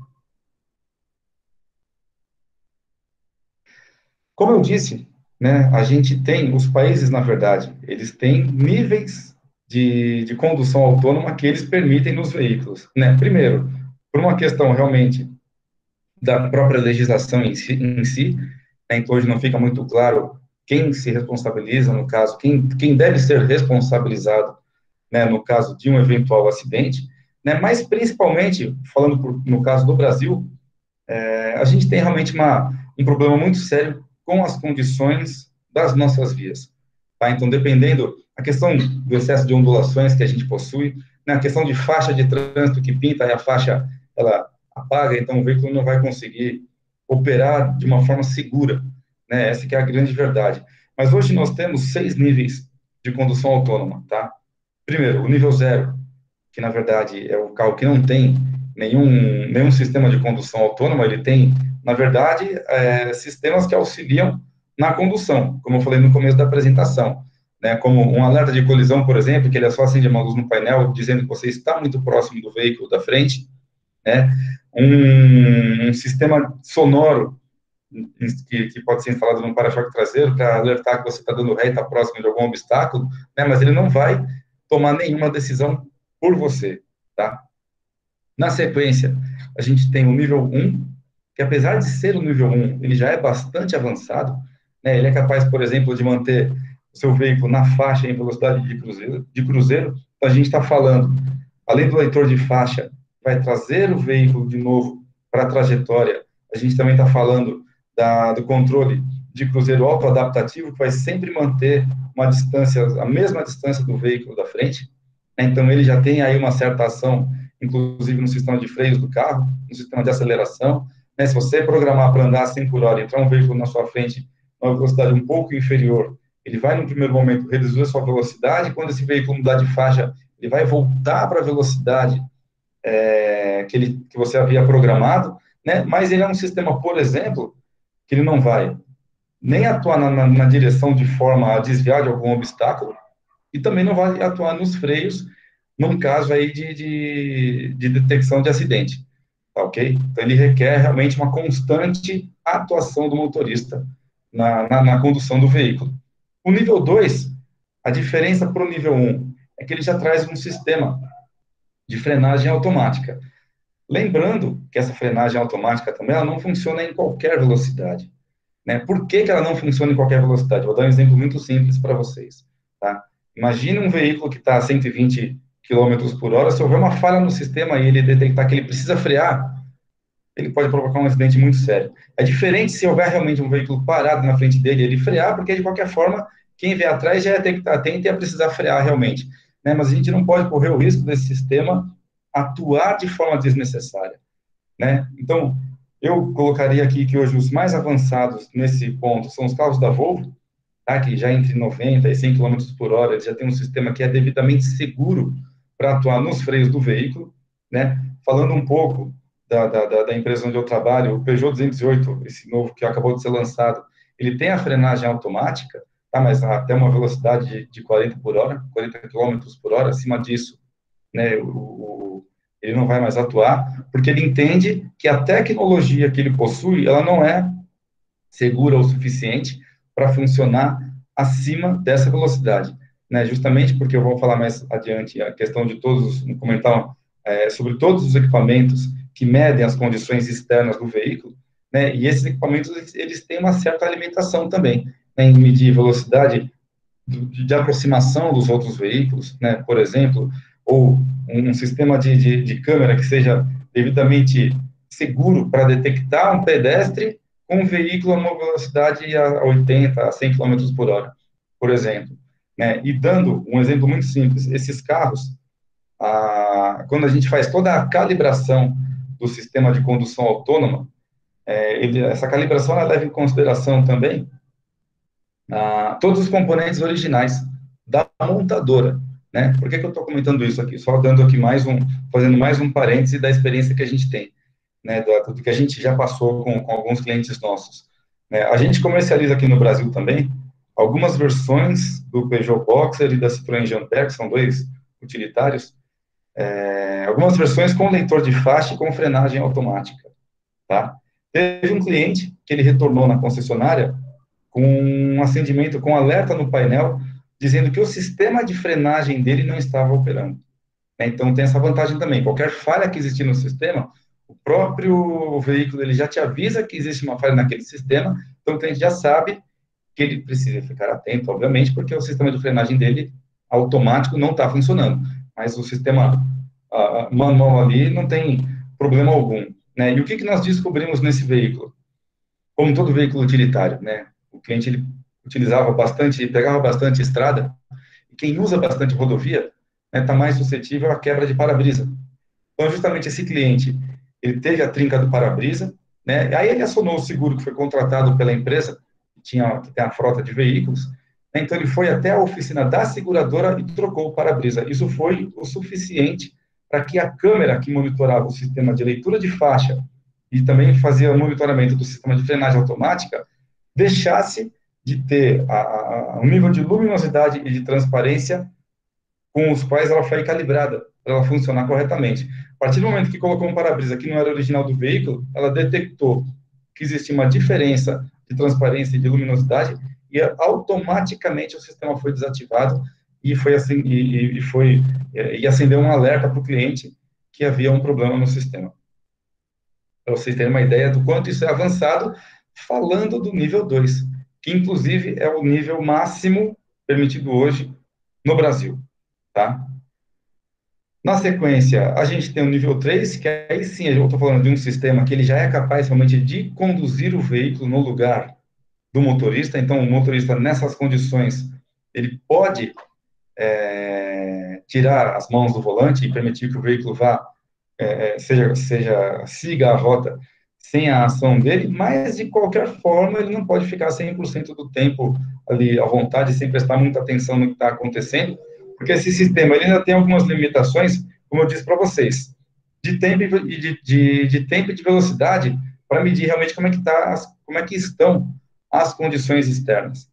Como eu disse, né, a gente tem, os países, na verdade, eles têm níveis de, de condução autônoma que eles permitem nos veículos. Né? Primeiro, por uma questão realmente da própria legislação em si, em si né, então hoje não fica muito claro quem se responsabiliza no caso, quem, quem deve ser responsabilizado, né, no caso de um eventual acidente, né, mas principalmente, falando por, no caso do Brasil, é, a gente tem realmente uma, um problema muito sério com as condições das nossas vias, tá? Então, dependendo, a questão do excesso de ondulações que a gente possui, né, a questão de faixa de trânsito que pinta e a faixa ela apaga, então o veículo não vai conseguir operar de uma forma segura, né? Essa é a grande verdade. Mas hoje nós temos seis níveis de condução autônoma, tá? Primeiro, o nível zero, que na verdade é o carro que não tem nenhum, nenhum sistema de condução autônoma, ele tem, na verdade, é, sistemas que auxiliam na condução, como eu falei no começo da apresentação, né, como um alerta de colisão, por exemplo, que ele é só acende uma luz no painel, dizendo que você está muito próximo do veículo da frente, né, um, um sistema sonoro que, que, pode ser instalado no para-choque traseiro para alertar que você está dando ré e está próximo de algum obstáculo, né, mas ele não vai tomar nenhuma decisão por você, tá? Na sequência, a gente tem o nível 1, que apesar de ser o nível 1, ele já é bastante avançado, né? Ele é capaz, por exemplo, de manter o seu veículo na faixa em velocidade de cruzeiro, de cruzeiro. Então, a gente está falando, além do leitor de faixa, vai trazer o veículo de novo para a trajetória. A gente também está falando da, do controle de cruzeiro autoadaptativo, que vai sempre manter uma distância, a mesma distância do veículo da frente. Né? Então, ele já tem aí uma certa ação inclusive no sistema de freios do carro, no sistema de aceleração. Né? Se você programar para andar a 100 por hora, entrar um veículo na sua frente uma velocidade um pouco inferior, ele vai, no primeiro momento, reduzir a sua velocidade, quando esse veículo mudar de faixa, ele vai voltar para a velocidade é, que, ele, que você havia programado, né? mas ele é um sistema, por exemplo, que ele não vai nem atuar na, na, na direção de forma a desviar de algum obstáculo, e também não vai atuar nos freios num caso aí de, de, de detecção de acidente, tá ok? Então, ele requer realmente uma constante atuação do motorista na, na, na condução do veículo. O nível 2, a diferença para o nível 1 um, é que ele já traz um sistema de frenagem automática. Lembrando que essa frenagem automática também ela não funciona em qualquer velocidade. Né? Por que, que ela não funciona em qualquer velocidade? Vou dar um exemplo muito simples para vocês. Tá? Imagine um veículo que está a 120 km por hora, se houver uma falha no sistema e ele detectar que ele precisa frear, ele pode provocar um acidente muito sério. É diferente se houver realmente um veículo parado na frente dele, ele frear, porque de qualquer forma, quem vier atrás já ia ter que estar atento e ia precisar frear realmente. Né? Mas a gente não pode correr o risco desse sistema atuar de forma desnecessária. Né? Então, eu colocaria aqui que hoje os mais avançados nesse ponto são os carros da Volvo, tá? que já entre 90 e 100 km por hora, eles já tem um sistema que é devidamente seguro para atuar nos freios do veículo, né? Falando um pouco da, da, da, empresa onde eu trabalho, o Peugeot 208, esse novo que acabou de ser lançado, ele tem a frenagem automática, tá? Mas até uma velocidade de, de 40 por hora, 40 km por hora, acima disso, né? O, o, ele não vai mais atuar, porque ele entende que a tecnologia que ele possui, ela não é segura o suficiente para funcionar acima dessa velocidade né, justamente porque eu vou falar mais adiante a questão de todos, comentar é, sobre todos os equipamentos que medem as condições externas do veículo, né, e esses equipamentos, eles têm uma certa alimentação também, né, em medir velocidade de, de aproximação dos outros veículos, né, por exemplo, ou um sistema de, de, de câmera que seja devidamente seguro para detectar um pedestre com um veículo a uma velocidade a 80, a 100 km por hora, por exemplo. Né? E dando um exemplo muito simples, esses carros, a, quando a gente faz toda a calibração do sistema de condução autônoma, é, ele, essa calibração ela leva em consideração também a, todos os componentes originais da montadora. Né? Por que, que eu estou comentando isso aqui? Só dando aqui mais um, fazendo mais um parêntese da experiência que a gente tem, né? do, do que a gente já passou com, com alguns clientes nossos. Né? A gente comercializa aqui no Brasil também algumas versões do Peugeot Boxer e da Citroën Jantec, são dois utilitários, é, algumas versões com leitor de faixa e com frenagem automática, tá? Teve um cliente que ele retornou na concessionária com um acendimento, com alerta no painel, dizendo que o sistema de frenagem dele não estava operando. Né? Então, tem essa vantagem também. Qualquer falha que existir no sistema, o próprio veículo ele já te avisa que existe uma falha naquele sistema, então o cliente já sabe que ele precisa ficar atento, obviamente, porque o sistema de frenagem dele automático não está funcionando, mas o sistema uh, manual ali não tem problema algum. Né? E o que, que nós descobrimos nesse veículo? Como todo veículo utilitário, né? o cliente ele utilizava bastante, pegava bastante estrada, e quem usa bastante rodovia está né, tá mais suscetível à quebra de para-brisa. Então, justamente esse cliente, ele teve a trinca do para-brisa, né? Aí ele acionou o seguro que foi contratado pela empresa, tinha, que tem a frota de veículos, né? então ele foi até a oficina da seguradora e trocou o para-brisa. Isso foi o suficiente para que a câmera que monitorava o sistema de leitura de faixa e também fazia o monitoramento do sistema de frenagem automática deixasse de ter a, a, um nível de luminosidade e de transparência com os quais ela foi calibrada para ela funcionar corretamente. A partir do momento que colocou um para-brisa que não era original do veículo, ela detectou que existia uma diferença de transparência e de luminosidade e automaticamente o sistema foi desativado e foi assim e, e foi e acendeu um alerta para o cliente que havia um problema no sistema. Para vocês terem uma ideia do quanto isso é avançado, falando do nível 2, que inclusive é o nível máximo permitido hoje no Brasil, tá? Na sequência, a gente tem o nível 3, que aí sim, eu estou falando de um sistema que ele já é capaz realmente de conduzir o veículo no lugar do motorista, então o motorista nessas condições, ele pode é, tirar as mãos do volante e permitir que o veículo vá, é, é seja, seja, siga a rota sem a ação dele, mas de qualquer forma ele não pode ficar 100% do tempo ali à vontade, sem prestar muita atenção no que está acontecendo, porque esse sistema ele ainda tem algumas limitações, como eu disse para vocês, de tempo e de, de, de, tempo e de velocidade para medir realmente como é que tá, como é que estão as condições externas.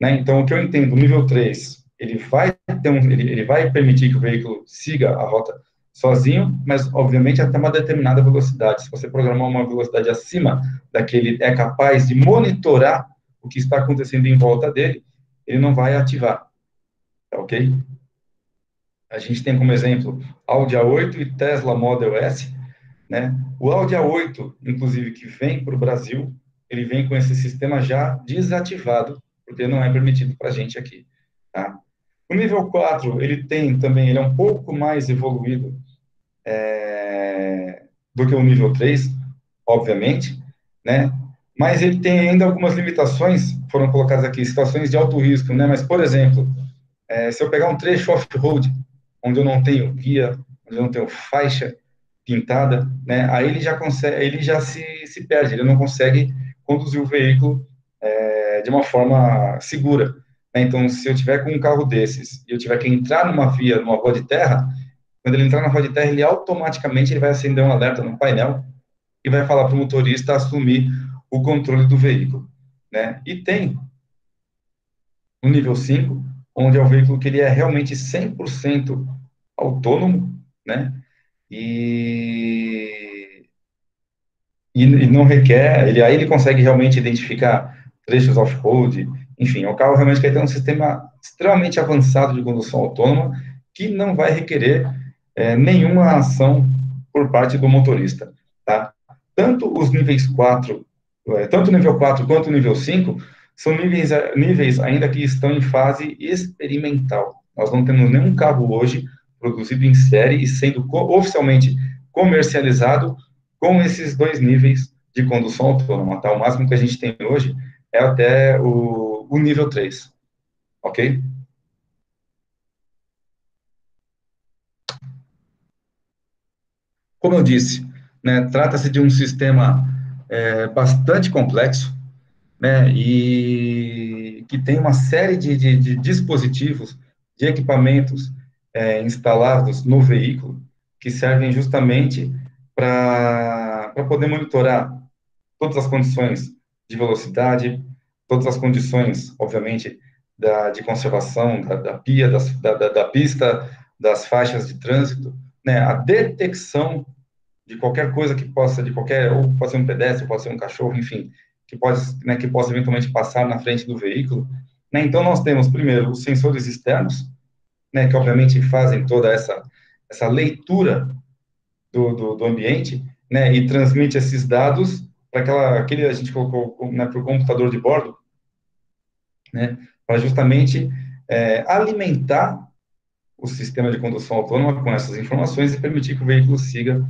Né? Então, o que eu entendo, o nível 3, ele vai ter um, ele, ele vai permitir que o veículo siga a rota sozinho, mas obviamente até uma determinada velocidade. Se você programar uma velocidade acima daquele é capaz de monitorar o que está acontecendo em volta dele, ele não vai ativar. Tá ok? A gente tem como exemplo Audi A8 e Tesla Model S. Né? O Audi A8, inclusive, que vem para o Brasil, ele vem com esse sistema já desativado, porque não é permitido para a gente aqui. Tá? O nível 4, ele tem também, ele é um pouco mais evoluído é, do que o nível 3, obviamente, né? Mas ele tem ainda algumas limitações, foram colocadas aqui, situações de alto risco, né? Mas, por exemplo, é, se eu pegar um trecho off-road, onde eu não tenho guia, onde eu não tenho faixa pintada, né, aí ele já consegue, ele já se, se perde, ele não consegue conduzir o veículo é, de uma forma segura. Né? Então, se eu tiver com um carro desses e eu tiver que entrar numa via, numa rua de terra, quando ele entrar na rua de terra, ele automaticamente ele vai acender um alerta no painel e vai falar para o motorista assumir o controle do veículo. Né? E tem o nível 5, onde é o veículo que ele é realmente 100% autônomo, né? E, e, e, não requer, ele, aí ele consegue realmente identificar trechos off-road, enfim, o carro realmente quer ter um sistema extremamente avançado de condução autônoma que não vai requerer é, nenhuma ação por parte do motorista, tá? Tanto os níveis 4, é, tanto o nível 4 quanto o nível 5, são níveis, níveis ainda que estão em fase experimental. Nós não temos nenhum carro hoje produzido em série e sendo oficialmente comercializado com esses dois níveis de condução autônoma. Tá? O máximo que a gente tem hoje é até o, o nível 3. Ok? Como eu disse, né, trata-se de um sistema é, bastante complexo, né, e que tem uma série de, de, de dispositivos, de equipamentos é, instalados no veículo, que servem justamente para poder monitorar todas as condições de velocidade, todas as condições, obviamente, da, de conservação da, da pia, das, da, da, pista, das faixas de trânsito, né, a detecção de qualquer coisa que possa, de qualquer, ou pode ser um pedestre, pode ser um cachorro, enfim, que, né, que possa eventualmente passar na frente do veículo. Né? Então, nós temos, primeiro, os sensores externos, né, que obviamente fazem toda essa, essa leitura do, do, do ambiente, né, e transmite esses dados para aquela, aquele a gente colocou né, para o computador de bordo, né, para justamente é, alimentar o sistema de condução autônoma com essas informações e permitir que o veículo siga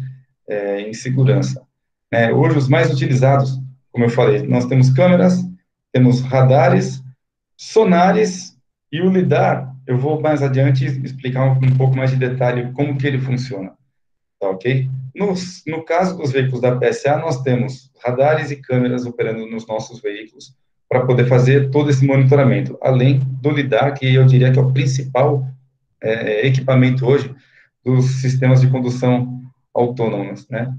é, em segurança. É, hoje, os mais utilizados como eu falei, nós temos câmeras, temos radares, sonares e o lidar. Eu vou mais adiante explicar um, um pouco mais de detalhe como que ele funciona. tá ok? No, no caso dos veículos da PSA, nós temos radares e câmeras operando nos nossos veículos para poder fazer todo esse monitoramento, além do LIDAR, que eu diria que é o principal é, equipamento hoje dos sistemas de condução autônomos, né?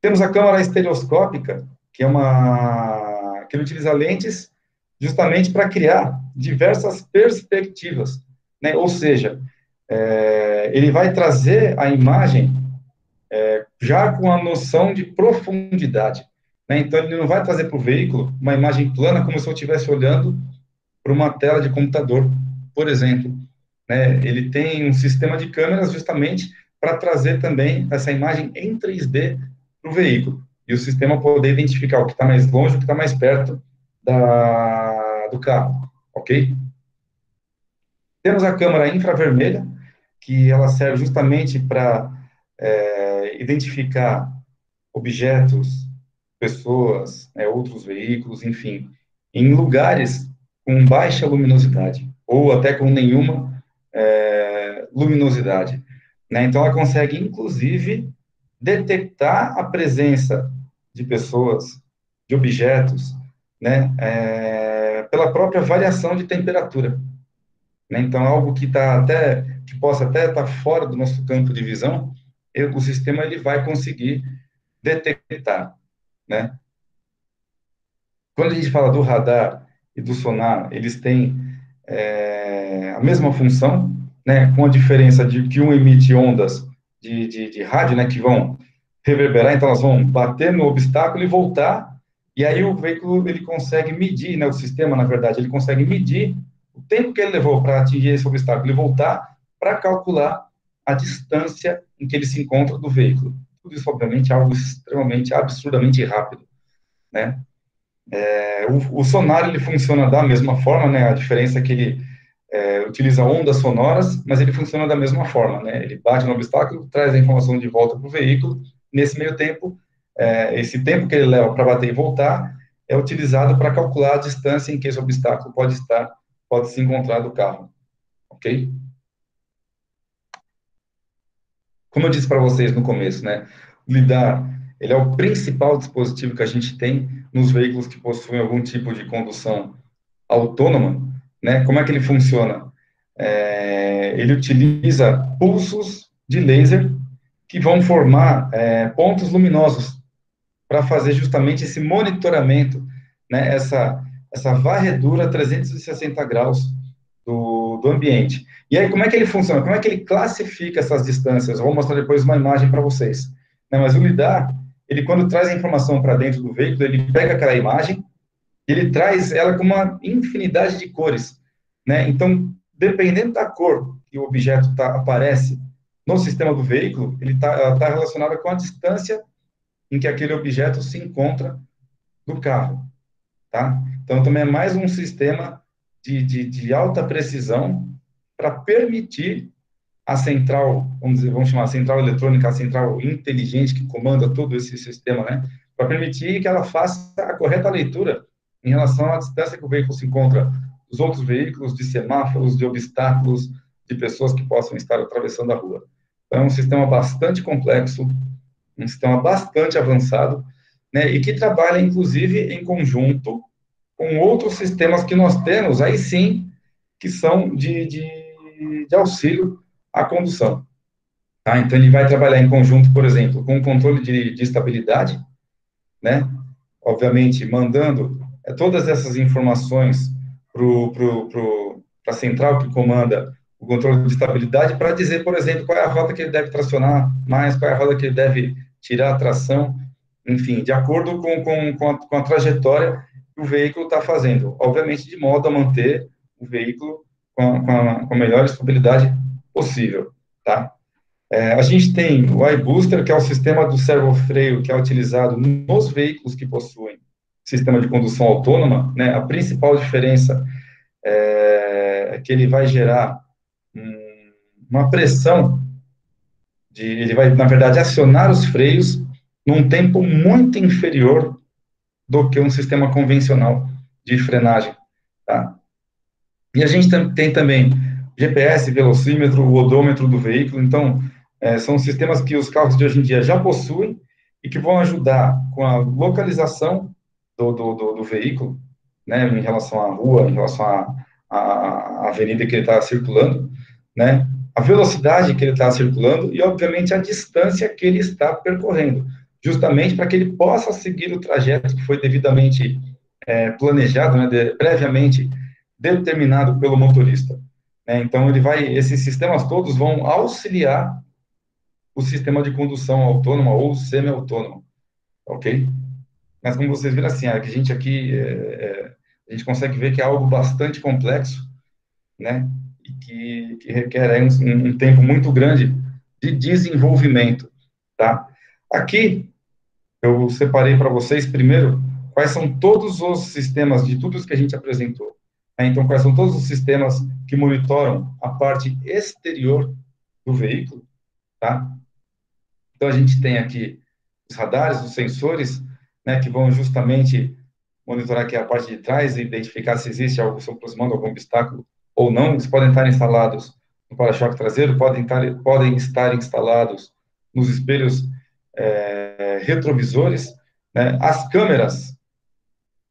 Temos a câmara estereoscópica, que é uma que utiliza lentes justamente para criar diversas perspectivas, né? Ou seja, é, ele vai trazer a imagem é, já com a noção de profundidade. Né? Então, ele não vai trazer para o veículo uma imagem plana como se eu estivesse olhando para uma tela de computador, por exemplo. Né? Ele tem um sistema de câmeras justamente para trazer também essa imagem em 3D para o veículo. E o sistema poder identificar o que está mais longe, o que está mais perto da, do carro, ok? Temos a câmera infravermelha, que ela serve justamente para é, identificar objetos, pessoas, é, outros veículos, enfim, em lugares com baixa luminosidade, ou até com nenhuma é, luminosidade. Né? Então, ela consegue, inclusive, detectar a presença de pessoas, de objetos, né, é, pela própria variação de temperatura. Né? Então, algo que está até que possa até estar tá fora do nosso campo de visão, o sistema ele vai conseguir detectar, né? Quando a gente fala do radar e do sonar, eles têm é, a mesma função, né? Com a diferença de que um emite ondas de, de, de rádio, né? Que vão reverberar, então elas vão bater no obstáculo e voltar, e aí o veículo ele consegue medir, né? O sistema, na verdade, ele consegue medir o tempo que ele levou para atingir esse obstáculo e voltar para calcular a distância em que ele se encontra do veículo. Tudo isso, obviamente, é algo extremamente, absurdamente rápido, né? É, o, o, sonar, ele funciona da mesma forma, né? A diferença é que ele é, utiliza ondas sonoras, mas ele funciona da mesma forma, né? Ele bate no obstáculo, traz a informação de volta para o veículo. Nesse meio tempo, é, esse tempo que ele leva para bater e voltar é utilizado para calcular a distância em que esse obstáculo pode estar, pode se encontrar do carro, ok? Como eu disse para vocês no começo, né, o LIDAR, ele é o principal dispositivo que a gente tem nos veículos que possuem algum tipo de condução autônoma, né, como é que ele funciona? É, ele utiliza pulsos de laser que vão formar é, pontos luminosos para fazer justamente esse monitoramento, né, essa, essa varredura 360 graus do, do ambiente. E aí, como é que ele funciona? Como é que ele classifica essas distâncias? Eu vou mostrar depois uma imagem para vocês. Né, mas o LIDAR, ele quando traz a informação para dentro do veículo, ele pega aquela imagem, ele traz ela com uma infinidade de cores. Né? Então, dependendo da cor que o objeto tá, aparece no sistema do veículo, ele está tá relacionada com a distância em que aquele objeto se encontra do carro. Tá? Então, também é mais um sistema de, de, de alta precisão para permitir a central, vamos, dizer, vamos chamar a central eletrônica, a central inteligente que comanda todo esse sistema, né, para permitir que ela faça a correta leitura em relação à distância que o veículo se encontra dos outros veículos, de semáforos, de obstáculos, de pessoas que possam estar atravessando a rua. Então, é um sistema bastante complexo, um sistema bastante avançado, né, e que trabalha, inclusive, em conjunto com outros sistemas que nós temos, aí sim, que são de, de de, auxílio à condução. Tá? Então, ele vai trabalhar em conjunto, por exemplo, com o controle de, de estabilidade, né? Obviamente, mandando é, todas essas informações para a central que comanda o controle de estabilidade para dizer, por exemplo, qual é a roda que ele deve tracionar mais, qual é a roda que ele deve tirar a tração, enfim, de acordo com, com, com, a, com a trajetória que o veículo está fazendo. Obviamente, de modo a manter o veículo com, com, a, com a melhor estabilidade possível, tá? É, a gente tem o iBooster, que é o sistema do servo-freio que é utilizado nos veículos que possuem sistema de condução autônoma, né? A principal diferença é, que ele vai gerar uma pressão de, ele vai, na verdade, acionar os freios num tempo muito inferior do que um sistema convencional de frenagem, tá? E a gente tem também GPS, velocímetro, odômetro do veículo. Então, é, são sistemas que os carros de hoje em dia já possuem e que vão ajudar com a localização do, do, do, do veículo, né, em relação à rua, em relação à, à avenida que ele está circulando, né, a velocidade que ele está circulando e, obviamente, a distância que ele está percorrendo, justamente para que ele possa seguir o trajeto que foi devidamente é, planejado, né, de, previamente determinado pelo motorista. Né, então, ele vai, esses sistemas todos vão auxiliar o sistema de condução autônoma ou semi-autônoma, ok? Mas como vocês viram, assim, a gente aqui, é, é, a gente consegue ver que é algo bastante complexo, né? Que, que requer um, um tempo muito grande de desenvolvimento, tá? Aqui, eu separei para vocês, primeiro, quais são todos os sistemas de tudo que a gente apresentou. Né? Então, quais são todos os sistemas que monitoram a parte exterior do veículo, tá? Então, a gente tem aqui os radares, os sensores, né, que vão justamente monitorar aqui a parte de trás e identificar se existe algo se aproximando, algum obstáculo ou não. Eles podem estar instalados no para-choque traseiro, podem estar, podem estar instalados nos espelhos é, retrovisores, né? as câmeras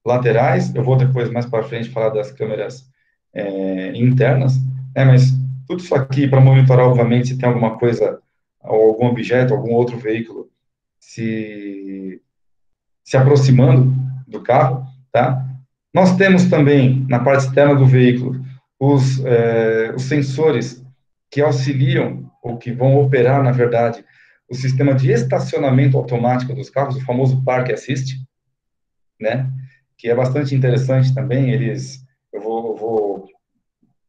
laterais, eu vou depois mais para frente falar das câmeras é, internas, né? mas tudo isso aqui para monitorar, obviamente, se tem alguma coisa, algum objeto, algum outro veículo se se aproximando do carro, tá? Nós temos também, na parte externa do veículo, os, é, os sensores que auxiliam, ou que vão operar, na verdade, o sistema de estacionamento automático dos carros, o famoso Park Assist, né? Que é bastante interessante também, eles, eu vou, eu vou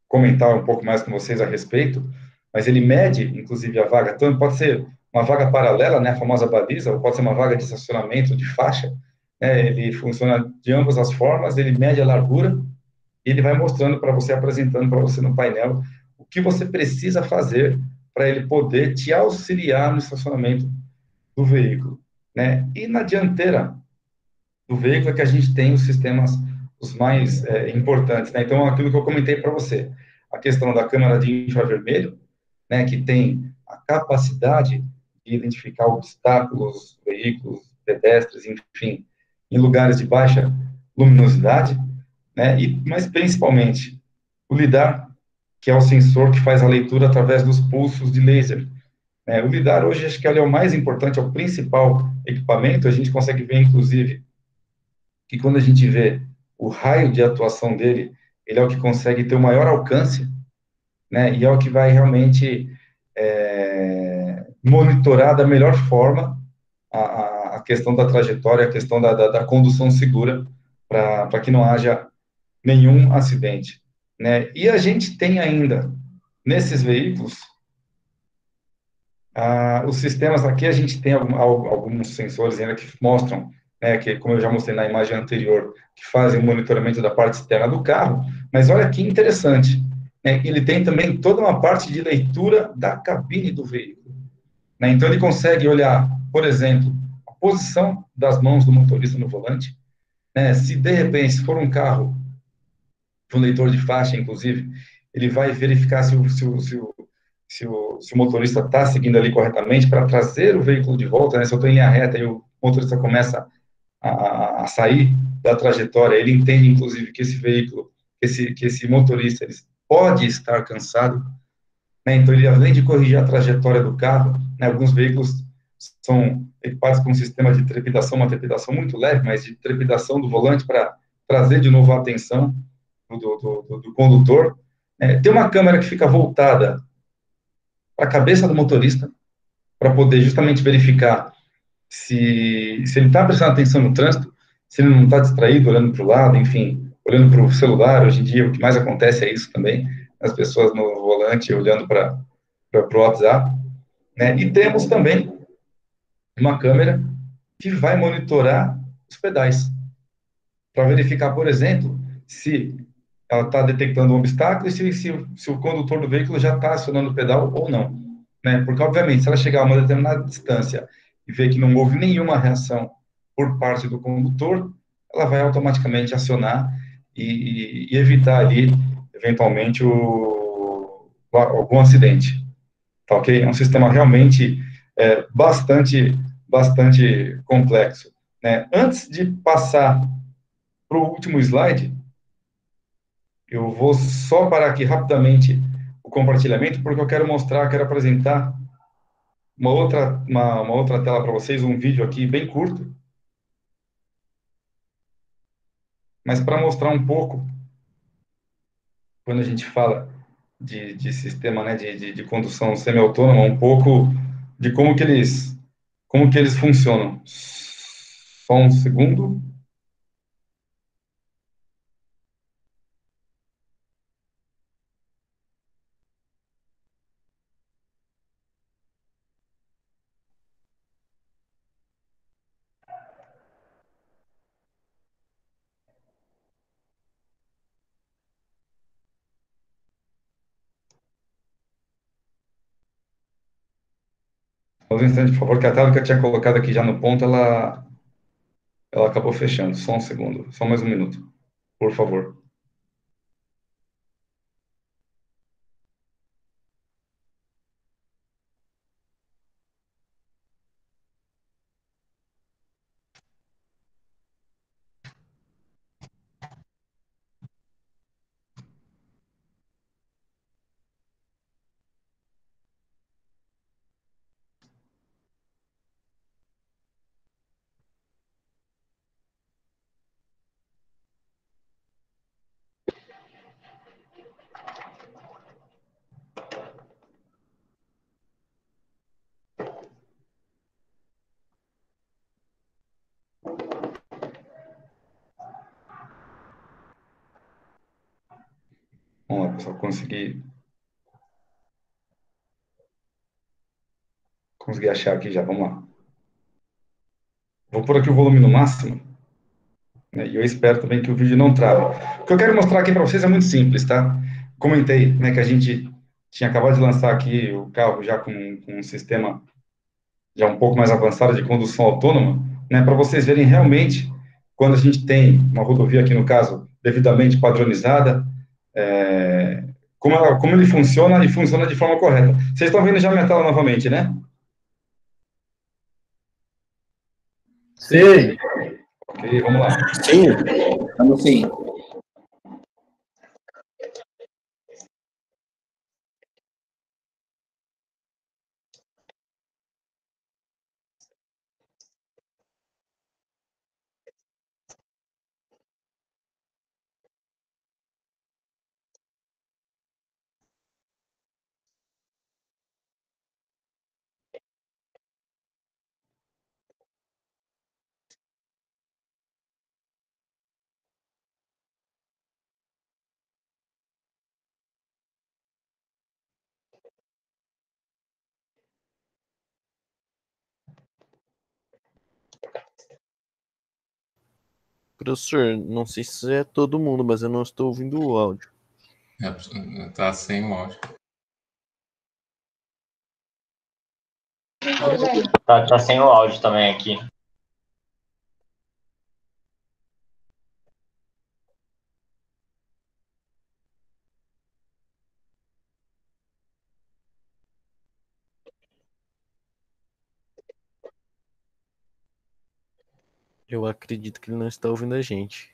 comentar um pouco mais com vocês a respeito, mas ele mede, inclusive, a vaga, então pode ser uma vaga paralela, né, a famosa baliza, ou pode ser uma vaga de estacionamento de faixa, né, ele funciona de ambas as formas, ele mede a largura, e ele vai mostrando para você, apresentando para você no painel, o que você precisa fazer para ele poder te auxiliar no estacionamento do veículo, né, e na dianteira do veículo é que a gente tem os sistemas os mais é, importantes, né, então aquilo que eu comentei para você, a questão da câmera de infravermelho, né, que tem a capacidade de identificar obstáculos, veículos, pedestres, enfim, em lugares de baixa luminosidade, né? E mas principalmente o lidar, que é o sensor que faz a leitura através dos pulsos de laser. Né? O lidar hoje acho que é o mais importante, é o principal equipamento. A gente consegue ver, inclusive, que quando a gente vê o raio de atuação dele, ele é o que consegue ter o maior alcance, né? E é o que vai realmente é, monitorar da melhor forma a, a questão da trajetória, a questão da, da, da condução segura, para que não haja nenhum acidente. Né? E a gente tem ainda, nesses veículos, os sistemas aqui, a gente tem algum, alguns sensores ainda que mostram, né, que, como eu já mostrei na imagem anterior, que fazem o monitoramento da parte externa do carro, mas olha que interessante, né, ele tem também toda uma parte de leitura da cabine do veículo. Né? Então, ele consegue olhar, por exemplo, a posição das mãos do motorista no volante. Né? Se, de repente, for um carro, um leitor de faixa, inclusive, ele vai verificar se o, se o, se o, se o, se o motorista está seguindo ali corretamente para trazer o veículo de volta. Né? Se eu estou em linha reta e o motorista começa a, a, sair da trajetória, ele entende, inclusive, que esse veículo, esse, que esse motorista ele pode estar cansado, né? Então, ele, além de corrigir a trajetória do carro, né, alguns veículos são equipados com um sistema de trepidação, uma trepidação muito leve, mas de trepidação do volante para trazer de novo a atenção do, do, do, condutor. É, tem uma câmera que fica voltada para a cabeça do motorista, para poder justamente verificar se, se ele está prestando atenção no trânsito, se ele não está distraído, olhando para o lado, enfim, olhando para o celular. Hoje em dia, o que mais acontece é isso também as pessoas no volante olhando para o WhatsApp. Né? E temos também uma câmera que vai monitorar os pedais, para verificar, por exemplo, se ela está detectando um obstáculo e se, se, se, o condutor do veículo já está acionando o pedal ou não. Né? Porque, obviamente, se ela chegar a uma determinada distância e ver que não houve nenhuma reação por parte do condutor, ela vai automaticamente acionar e, e evitar ali eventualmente o, algum acidente, tá ok? É um sistema realmente é, bastante, bastante complexo. Né? Antes de passar para o último slide, eu vou só parar aqui rapidamente o compartilhamento, porque eu quero mostrar, quero apresentar uma outra, uma, uma outra tela para vocês, um vídeo aqui bem curto, mas para mostrar um pouco, quando a gente fala de, de sistema né, de, de, de condução semi-autônoma, um pouco de como que eles, como que eles funcionam. Só um segundo. Um instante, por favor, que a tela que eu tinha colocado aqui já no ponto, ela, ela acabou fechando. Só um segundo, só mais um minuto, por favor. Vamos lá, pessoal, consegui. Consegui achar aqui já, vamos lá. Vou pôr aqui o volume no máximo. Né, e eu espero também que o vídeo não trave. O que eu quero mostrar aqui para vocês é muito simples, tá? Comentei né, que a gente tinha acabado de lançar aqui o carro já com, com um sistema já um pouco mais avançado de condução autônoma, né, para vocês verem realmente quando a gente tem uma rodovia aqui no caso devidamente padronizada, é, como, ela, como ele funciona e funciona de forma correta. Vocês estão vendo já minha tela novamente, né? Sim. Ok, vamos lá. Sim, estamos sim. Professor, não sei se é todo mundo, mas eu não estou ouvindo o áudio. É, tá sem o áudio. Tá, tá sem o áudio também aqui. Eu acredito que ele não está ouvindo a gente.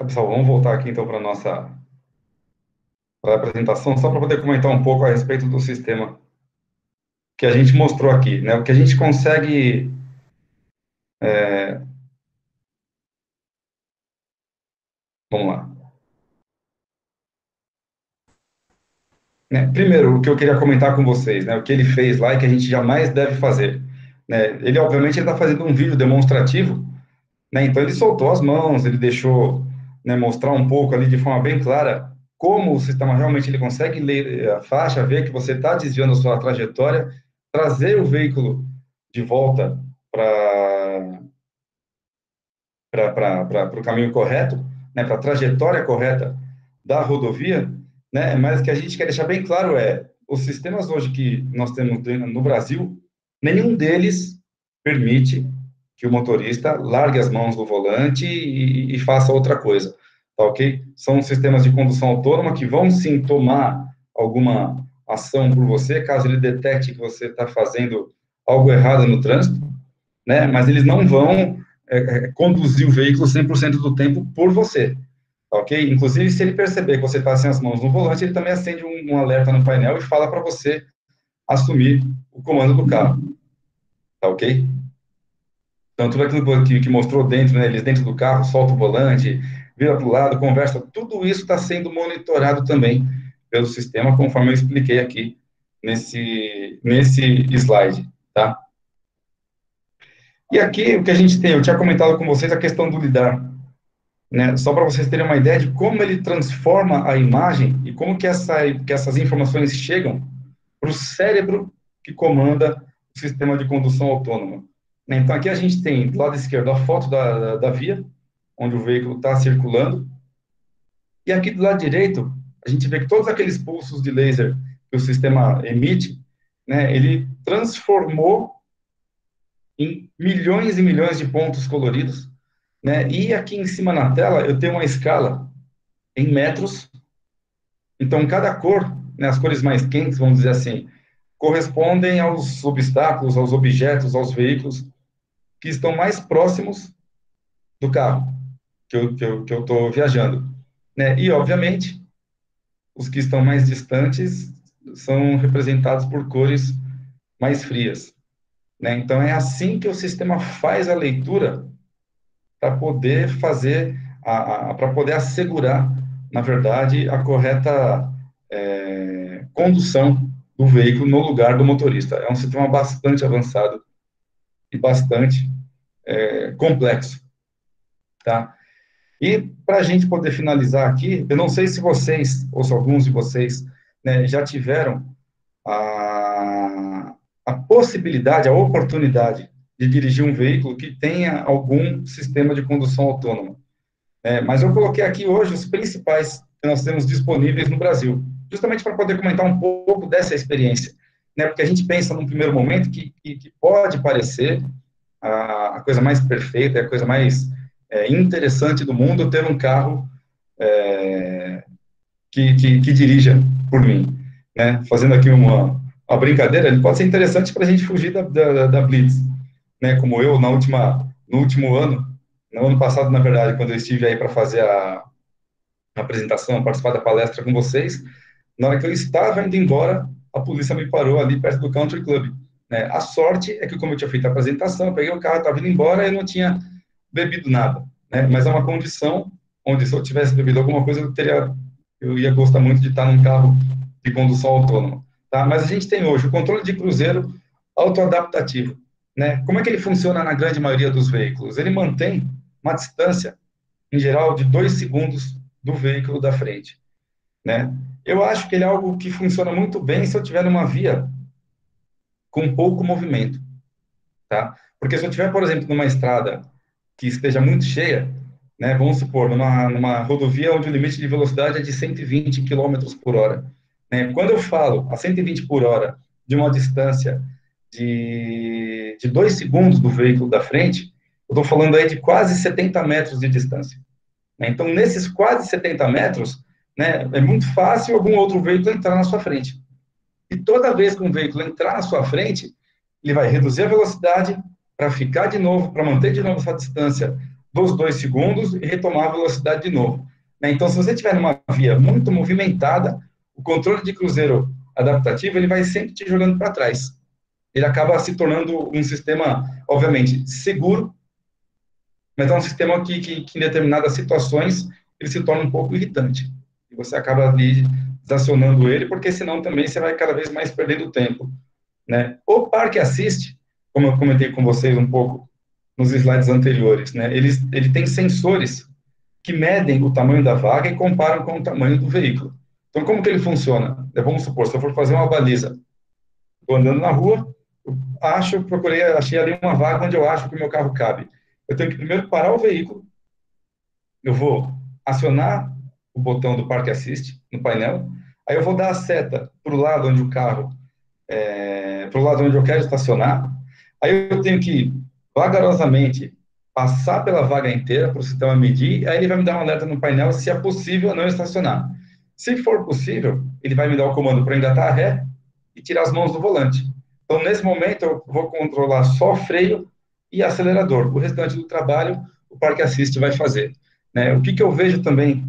Tá, pessoal, vamos voltar aqui então para a nossa pra apresentação, só para poder comentar um pouco a respeito do sistema que a gente mostrou aqui, né? O que a gente consegue é... Vamos lá. Né? Primeiro, o que eu queria comentar com vocês, né? O que ele fez lá e que a gente jamais deve fazer. Né? Ele, obviamente, está fazendo um vídeo demonstrativo, né? Então, ele soltou as mãos, ele deixou né, mostrar um pouco ali de forma bem clara como o sistema realmente ele consegue ler a faixa, ver que você está desviando a sua trajetória, trazer o veículo de volta para para o caminho correto, né, para a trajetória correta da rodovia, né, mas o que a gente quer deixar bem claro é, os sistemas hoje que nós temos no Brasil, nenhum deles permite que o motorista largue as mãos do volante e, e faça outra coisa, tá ok? São sistemas de condução autônoma que vão sim tomar alguma ação por você, caso ele detecte que você está fazendo algo errado no trânsito, né? Mas eles não vão é, é, conduzir o veículo 100% do tempo por você, tá ok? Inclusive, se ele perceber que você está sem as mãos no volante, ele também acende um, um alerta no painel e fala para você assumir o comando do carro, tá ok? Então, tudo aquilo que, que mostrou dentro, né, eles dentro do carro, solta o volante, vira para o lado, conversa, tudo isso está sendo monitorado também pelo sistema, conforme eu expliquei aqui nesse, nesse slide, tá? E aqui, o que a gente tem, eu tinha comentado com vocês a questão do lidar, né? Só para vocês terem uma ideia de como ele transforma a imagem e como que, essa, que essas informações chegam para o cérebro que comanda o sistema de condução autônoma. Né? Então, aqui a gente tem, do lado esquerdo, a foto da, da, via, onde o veículo está circulando, e aqui do lado direito, a gente vê que todos aqueles pulsos de laser que o sistema emite, né, ele transformou em milhões e milhões de pontos coloridos, né? E aqui em cima na tela eu tenho uma escala em metros. Então cada cor, né, as cores mais quentes, vamos dizer assim, correspondem aos obstáculos, aos objetos, aos veículos que estão mais próximos do carro que eu estou que eu, que viajando. Né? E, obviamente, os que estão mais distantes são representados por cores mais frias. Né? Então, é assim que o sistema faz a leitura para poder fazer, para poder assegurar, na verdade, a correta é, condução do veículo no lugar do motorista. É um sistema bastante avançado e bastante é, complexo, tá? E para a gente poder finalizar aqui, eu não sei se vocês, ou se alguns de vocês, né, já tiveram a, a possibilidade, a oportunidade de dirigir um veículo que tenha algum sistema de condução autônoma. É, mas eu coloquei aqui hoje os principais que nós temos disponíveis no Brasil, justamente para poder comentar um pouco dessa experiência. Né, porque a gente pensa num primeiro momento que, que, que pode parecer a, a, coisa mais perfeita, a coisa mais é, interessante do mundo ter um carro é, que, que, que dirija por mim. Né? Fazendo aqui uma, uma brincadeira, ele pode ser interessante para a gente fugir da, da, da, Blitz, né? Como eu, na última, no último ano, no ano passado, na verdade, quando eu estive aí para fazer a, a apresentação, participar da palestra com vocês, na hora que eu estava indo embora, a polícia me parou ali perto do Country Club. Né? A sorte é que, como eu tinha feito a apresentação, eu peguei o carro, estava indo embora e não tinha bebido nada. Né? Mas é uma condição onde, se eu tivesse bebido alguma coisa, eu, teria, eu ia gostar muito de estar num carro de condução autônoma. Tá? Mas a gente tem hoje o controle de cruzeiro autoadaptativo. Né? Como é que ele funciona na grande maioria dos veículos? Ele mantém uma distância, em geral, de dois segundos do veículo da frente. Né? Eu acho que ele é algo que funciona muito bem se eu tiver numa via com pouco movimento. Tá? Porque se eu tiver, por exemplo, numa estrada que esteja muito cheia, né, vamos supor, numa, numa rodovia onde o limite de velocidade é de 120 km por hora, né? Quando eu falo a 120 por hora de uma distância de, de dois segundos do veículo da frente, eu estou falando aí de quase 70 metros de distância. Né? Então, nesses quase 70 metros, né, é muito fácil algum outro veículo entrar na sua frente. E toda vez que um veículo entrar na sua frente, ele vai reduzir a velocidade para ficar de novo, para manter de novo essa distância dos dois segundos e retomar a velocidade de novo. Né? Então, se você estiver numa via muito movimentada, o controle de cruzeiro adaptativo ele vai sempre te jogando para trás. Ele acaba se tornando um sistema, obviamente, seguro, mas é um sistema que, que, que em determinadas situações ele se torna um pouco irritante. Você acaba ali desacionando ele, porque senão também você vai cada vez mais perdendo tempo. Né? O Parque Assist, como eu comentei com vocês um pouco nos slides anteriores, né? ele, ele tem sensores que medem o tamanho da vaga e comparam com o tamanho do veículo. Então, como que ele funciona? Vamos supor, se eu for fazer uma baliza, estou andando na rua, acho, procurei, achei ali uma vaga onde eu acho que o meu carro cabe. Eu tenho que primeiro parar o veículo, eu vou acionar o botão do Parque Assist no painel, aí eu vou dar a seta para o lado onde o carro, é, para o lado onde eu quero estacionar, aí eu tenho que vagarosamente passar pela vaga inteira para o sistema medir, aí ele vai me dar um alerta no painel se é possível não estacionar. Se for possível, ele vai me dar o comando para engatar ré e tirar as mãos do volante. Então, nesse momento, eu vou controlar só freio e acelerador. O restante do trabalho, o Parque Assist vai fazer. Né? O que, que eu vejo também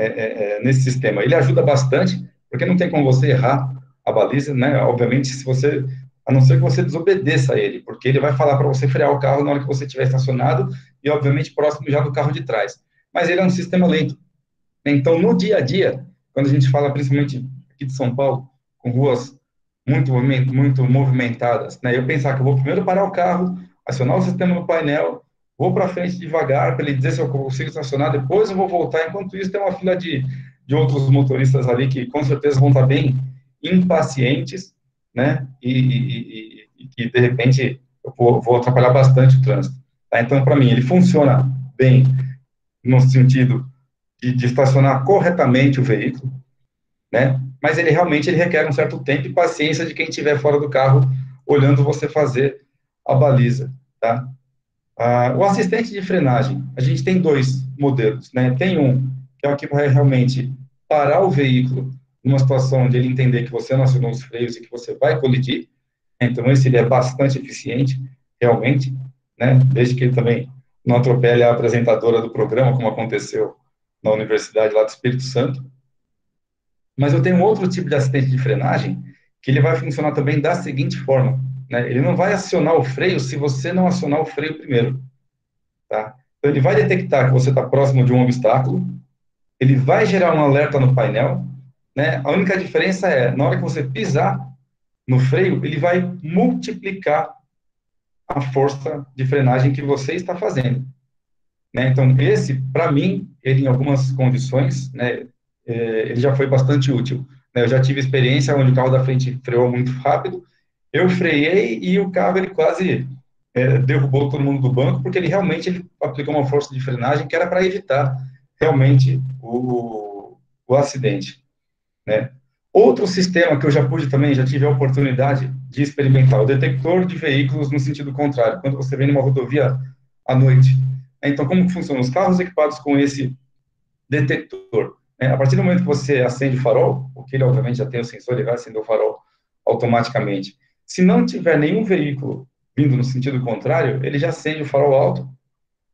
é, é, é, nesse sistema? Ele ajuda bastante, porque não tem como você errar a baliza, né? Obviamente, se você, a não ser que você desobedeça a ele, porque ele vai falar para você frear o carro na hora que você estiver estacionado e, obviamente, próximo já do carro de trás. Mas ele é um sistema lento. Então, no dia a dia, quando a gente fala principalmente aqui de São Paulo, com ruas muito, muito movimentadas, né? Eu pensar que eu vou primeiro parar o carro, acionar o sistema no painel, vou para frente devagar para ele dizer se eu consigo estacionar, depois eu vou voltar. Enquanto isso, tem uma fila de, de outros motoristas ali que com certeza vão estar bem impacientes, né? E, e, e que de repente eu vou, vou, atrapalhar bastante o trânsito. Tá? Então, para mim, ele funciona bem no sentido de, de estacionar corretamente o veículo, né? Mas ele realmente ele requer um certo tempo e paciência de quem estiver fora do carro olhando você fazer a baliza, tá? Ah, o assistente de frenagem, a gente tem dois modelos, né? Tem um que é o que vai realmente parar o veículo numa situação onde ele entender que você não acionou os freios e que você vai colidir. Então esse ele é bastante eficiente, realmente, né? Desde que ele também não atropele a apresentadora do programa, como aconteceu na Universidade lá do Espírito Santo. Mas eu tenho outro tipo de assistente de frenagem que ele vai funcionar também da seguinte forma, né? Ele não vai acionar o freio se você não acionar o freio primeiro, tá? Então ele vai detectar que você está próximo de um obstáculo, ele vai gerar um alerta no painel, né? A única diferença é na hora que você pisar no freio, ele vai multiplicar a força de frenagem que você está fazendo. Né? Então, esse, para mim, ele em algumas condições, né, é, ele já foi bastante útil. Né? Eu já tive experiência onde o carro da frente freou muito rápido, eu freiei e o carro ele quase é, derrubou todo mundo do banco, porque ele realmente ele aplicou uma força de frenagem que era para evitar realmente o, o acidente. Né? Outro sistema que eu já pude também, já tive a oportunidade de experimentar, o detector de veículos no sentido contrário, quando você vem numa rodovia à noite. Então, como funcionam os carros equipados com esse detector? É, a partir do momento que você acende o farol, porque ele obviamente já tem o sensor, ele vai acender o farol automaticamente. Se não tiver nenhum veículo vindo no sentido contrário, ele já acende o farol alto,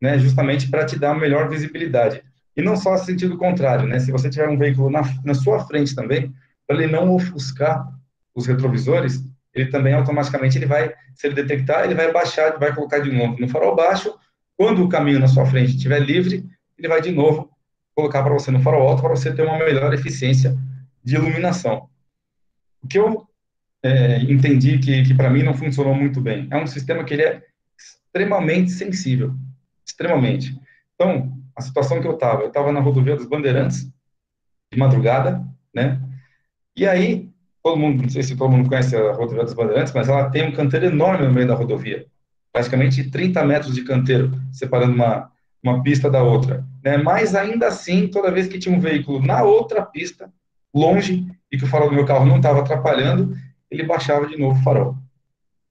né, justamente para te dar melhor visibilidade. E não só no sentido contrário, né, se você tiver um veículo na, na sua frente também, para ele não ofuscar os retrovisores, ele também automaticamente ele vai, se ele detectar, ele vai baixar, vai colocar de novo no farol baixo. Quando o caminho na sua frente estiver livre, ele vai de novo colocar para você no farol alto para você ter uma melhor eficiência de iluminação. O que eu é, entendi que, que para mim não funcionou muito bem é um sistema que ele é extremamente sensível, extremamente. Então, a situação que eu estava, eu estava na rodovia dos Bandeirantes, de madrugada, né? E aí, todo mundo, não sei se todo mundo conhece a rodovia dos Bandeirantes, mas ela tem um canteiro enorme no meio da rodovia, praticamente 30 metros de canteiro, separando uma, uma pista da outra. Né? Mas ainda assim, toda vez que tinha um veículo na outra pista, longe, e que o farol do meu carro não estava atrapalhando, ele baixava de novo o farol.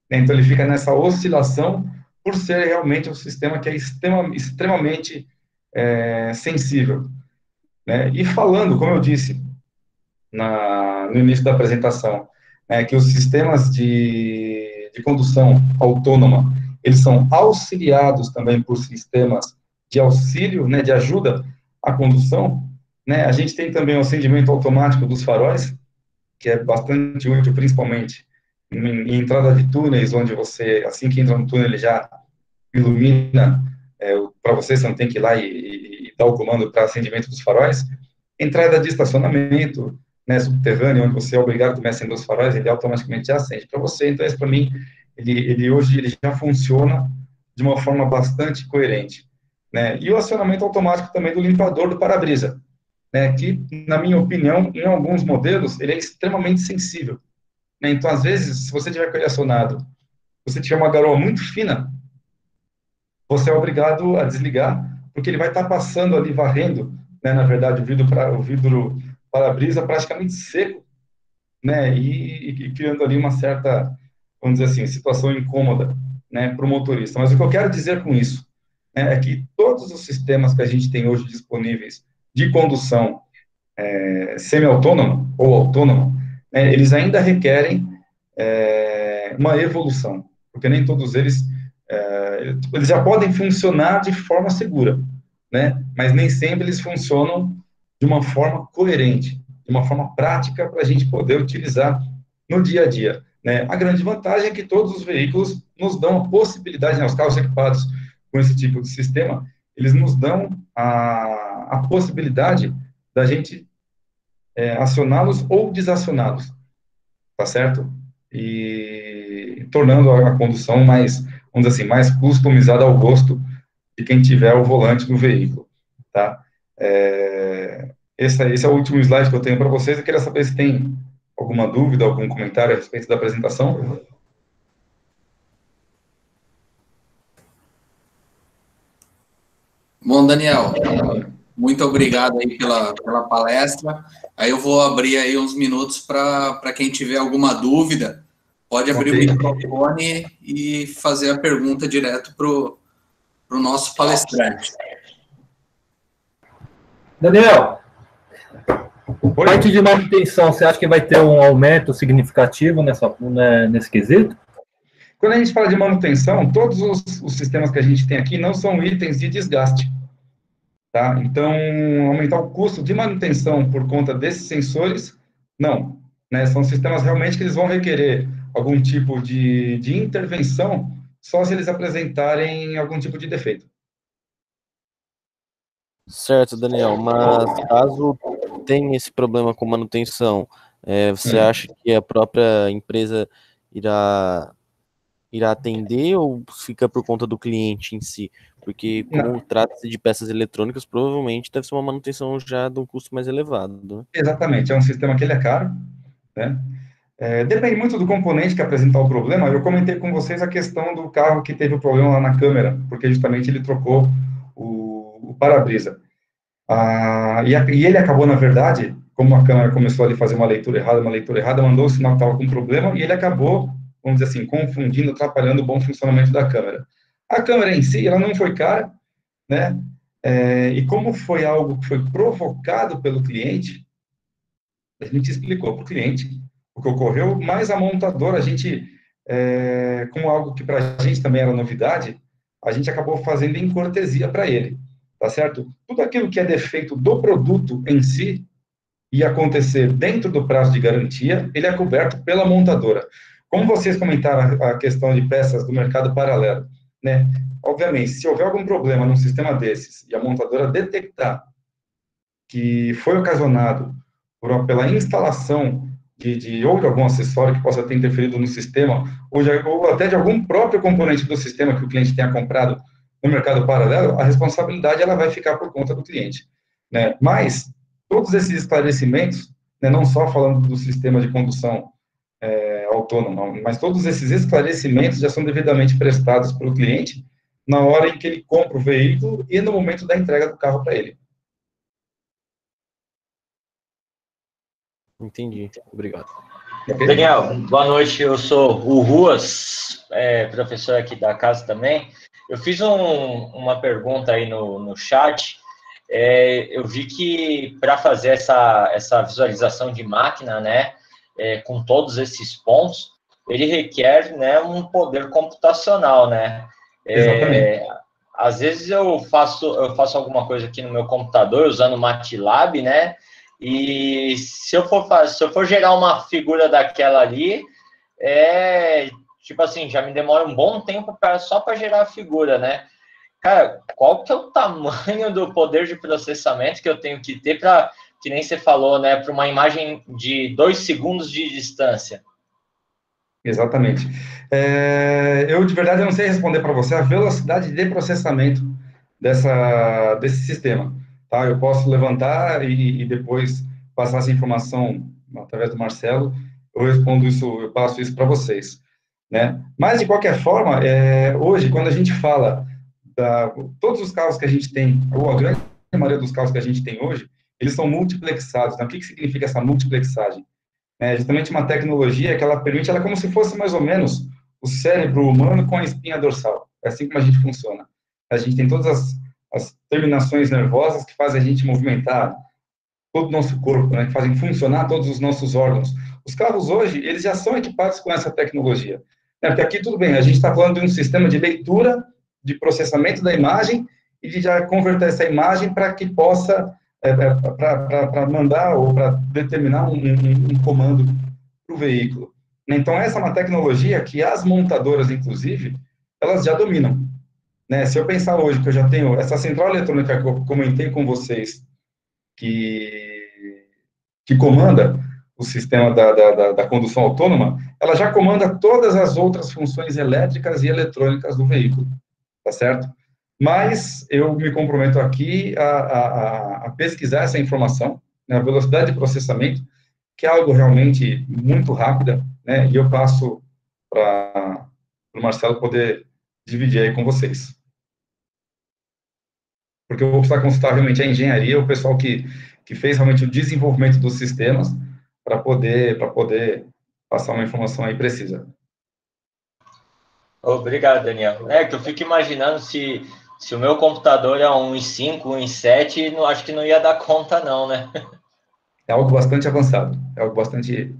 Né? Então ele fica nessa oscilação por ser realmente um sistema que é extrema, extremamente é, sensível. Né? E falando, como eu disse na, no início da apresentação, né, que os sistemas de, de condução autônoma, eles são auxiliados também por sistemas de auxílio, né, de ajuda à condução, né, a gente tem também o acendimento automático dos faróis, que é bastante útil, principalmente em, em entrada de túneis, onde você, assim que entra no túnel, ele já ilumina é, para você, você não tem que ir lá e, e, e dar o comando para acendimento dos faróis. Entrada de estacionamento, né, subterrâneo, onde você é obrigado a acender os faróis, ele automaticamente já acende para você. Então, para mim, ele, ele hoje ele já funciona de uma forma bastante coerente. Né? E o acionamento automático também do limpador do para-brisa, né? que, na minha opinião, em alguns modelos, ele é extremamente sensível. Né? Então, às vezes, se você tiver ele acionado você tiver uma garoa muito fina, você é obrigado a desligar, porque ele vai estar passando ali, varrendo, né, na verdade, o vidro, pra, o vidro para-brisa praticamente seco, né, e, e, criando ali uma certa, vamos dizer assim, situação incômoda, né, para o motorista. Mas o que eu quero dizer com isso né, é que todos os sistemas que a gente tem hoje disponíveis de condução é, semi-autônoma ou autônoma, né, eles ainda requerem é, uma evolução, porque nem todos eles é, eles já podem funcionar de forma segura, né? Mas nem sempre eles funcionam de uma forma coerente, de uma forma prática para a gente poder utilizar no dia a dia. Né? A grande vantagem é que todos os veículos nos dão a possibilidade, né, os carros equipados com esse tipo de sistema, eles nos dão a, a possibilidade da gente é, acioná-los ou desacioná-los, tá certo? E tornando a condução mais vamos dizer assim, mais customizada ao gosto de quem tiver o volante do veículo, tá? É, esse, esse é o último slide que eu tenho para vocês. Eu queria saber se tem alguma dúvida, algum comentário a respeito da apresentação. Bom, Daniel, muito obrigado aí pela, pela palestra. Aí eu vou abrir aí uns minutos para quem tiver alguma dúvida Pode abrir okay. o microfone e fazer a pergunta direto para o nosso palestrante. Daniel, Oi? parte de manutenção, você acha que vai ter um aumento significativo nessa, né, nesse quesito? Quando a gente fala de manutenção, todos os, os, sistemas que a gente tem aqui não são itens de desgaste. Tá? Então, aumentar o custo de manutenção por conta desses sensores, não. Né? São sistemas realmente que eles vão requerer algum tipo de, de intervenção só se eles apresentarem algum tipo de defeito. Certo, Daniel, mas caso tenha esse problema com manutenção, é, você hum. acha que a própria empresa irá, irá atender ou fica por conta do cliente em si? Porque como trata-se de peças eletrônicas, provavelmente deve ser uma manutenção já de um custo mais elevado. Né? Exatamente, é um sistema que ele é caro, né? É, depende muito do componente que apresentar o problema. Eu comentei com vocês a questão do carro que teve o problema lá na câmera, porque justamente ele trocou o, o para-brisa. Ah, e, e, ele acabou, na verdade, como a câmera começou a fazer uma leitura errada, uma leitura errada, mandou o sinal que estava com problema, e ele acabou, vamos dizer assim, confundindo, atrapalhando o bom funcionamento da câmera. A câmera em si, ela não foi cara, né? É, e como foi algo que foi provocado pelo cliente, a gente explicou para o cliente o que ocorreu, mas a montadora, a gente, é, como algo que para a gente também era novidade, a gente acabou fazendo em cortesia para ele, tá certo? Tudo aquilo que é defeito do produto em si e acontecer dentro do prazo de garantia, ele é coberto pela montadora. Como vocês comentaram a questão de peças do mercado paralelo, né? Obviamente, se houver algum problema num sistema desses e a montadora detectar que foi ocasionado por, pela instalação de, de, ou de algum acessório que possa ter interferido no sistema, ou, de, ou até de algum próprio componente do sistema que o cliente tenha comprado no mercado paralelo, a responsabilidade ela vai ficar por conta do cliente. Né? Mas, todos esses esclarecimentos, né, não só falando do sistema de condução é, autônomo, mas todos esses esclarecimentos já são devidamente prestados para o cliente na hora em que ele compra o veículo e no momento da entrega do carro para ele. Entendi. Obrigado. Daniel, boa noite. Eu sou o Ruas, é, professor aqui da casa também. Eu fiz um, uma pergunta aí no, no chat. É, eu vi que para fazer essa, essa visualização de máquina, né, é, com todos esses pontos, ele requer né, um poder computacional, né? É, às vezes eu faço, eu faço alguma coisa aqui no meu computador usando o MATLAB, né? E se eu for se eu for gerar uma figura daquela ali, é tipo assim, já me demora um bom tempo para só para gerar a figura, né? Cara, qual que é o tamanho do poder de processamento que eu tenho que ter para, que nem você falou, né, para uma imagem de dois segundos de distância? Exatamente. É, eu, de verdade, não sei responder para você a velocidade de processamento dessa, desse sistema. Tá? Eu posso levantar e, e depois passar essa informação através do Marcelo, eu respondo isso, eu passo isso para vocês. né? Mas, de qualquer forma, é, hoje, quando a gente fala da, todos os carros que a gente tem, ou a grande maioria dos carros que a gente tem hoje, eles são multiplexados. Então, o que, que significa essa multiplexagem? É justamente uma tecnologia que ela permite, ela é como se fosse mais ou menos o cérebro humano com a espinha dorsal. É assim como a gente funciona. A gente tem todas as, as terminações nervosas que fazem a gente movimentar todo o nosso corpo, né, que fazem funcionar todos os nossos órgãos. Os carros hoje, eles já são equipados com essa tecnologia. Né, porque aqui tudo bem, a gente está falando de um sistema de leitura, de processamento da imagem e de já converter essa imagem para que possa, é, é para mandar ou para determinar um, um, um comando para o veículo. Então, essa é uma tecnologia que as montadoras, inclusive, elas já dominam. Né? Se eu pensar hoje que eu já tenho essa central eletrônica que eu comentei com vocês, que, que comanda o sistema da, da, da, condução autônoma, ela já comanda todas as outras funções elétricas e eletrônicas do veículo, tá certo? Mas eu me comprometo aqui a, a, a pesquisar essa informação, né, a velocidade de processamento, que é algo realmente muito rápida, né, e eu passo para o Marcelo poder dividir aí com vocês. Porque eu vou precisar consultar realmente a engenharia, o pessoal que, que fez realmente o desenvolvimento dos sistemas, para poder, poder passar uma informação aí precisa. Obrigado, Daniel. É que eu fico imaginando se, se o meu computador é um i5, um i7, não, acho que não ia dar conta, não, né? É algo bastante avançado, é algo bastante.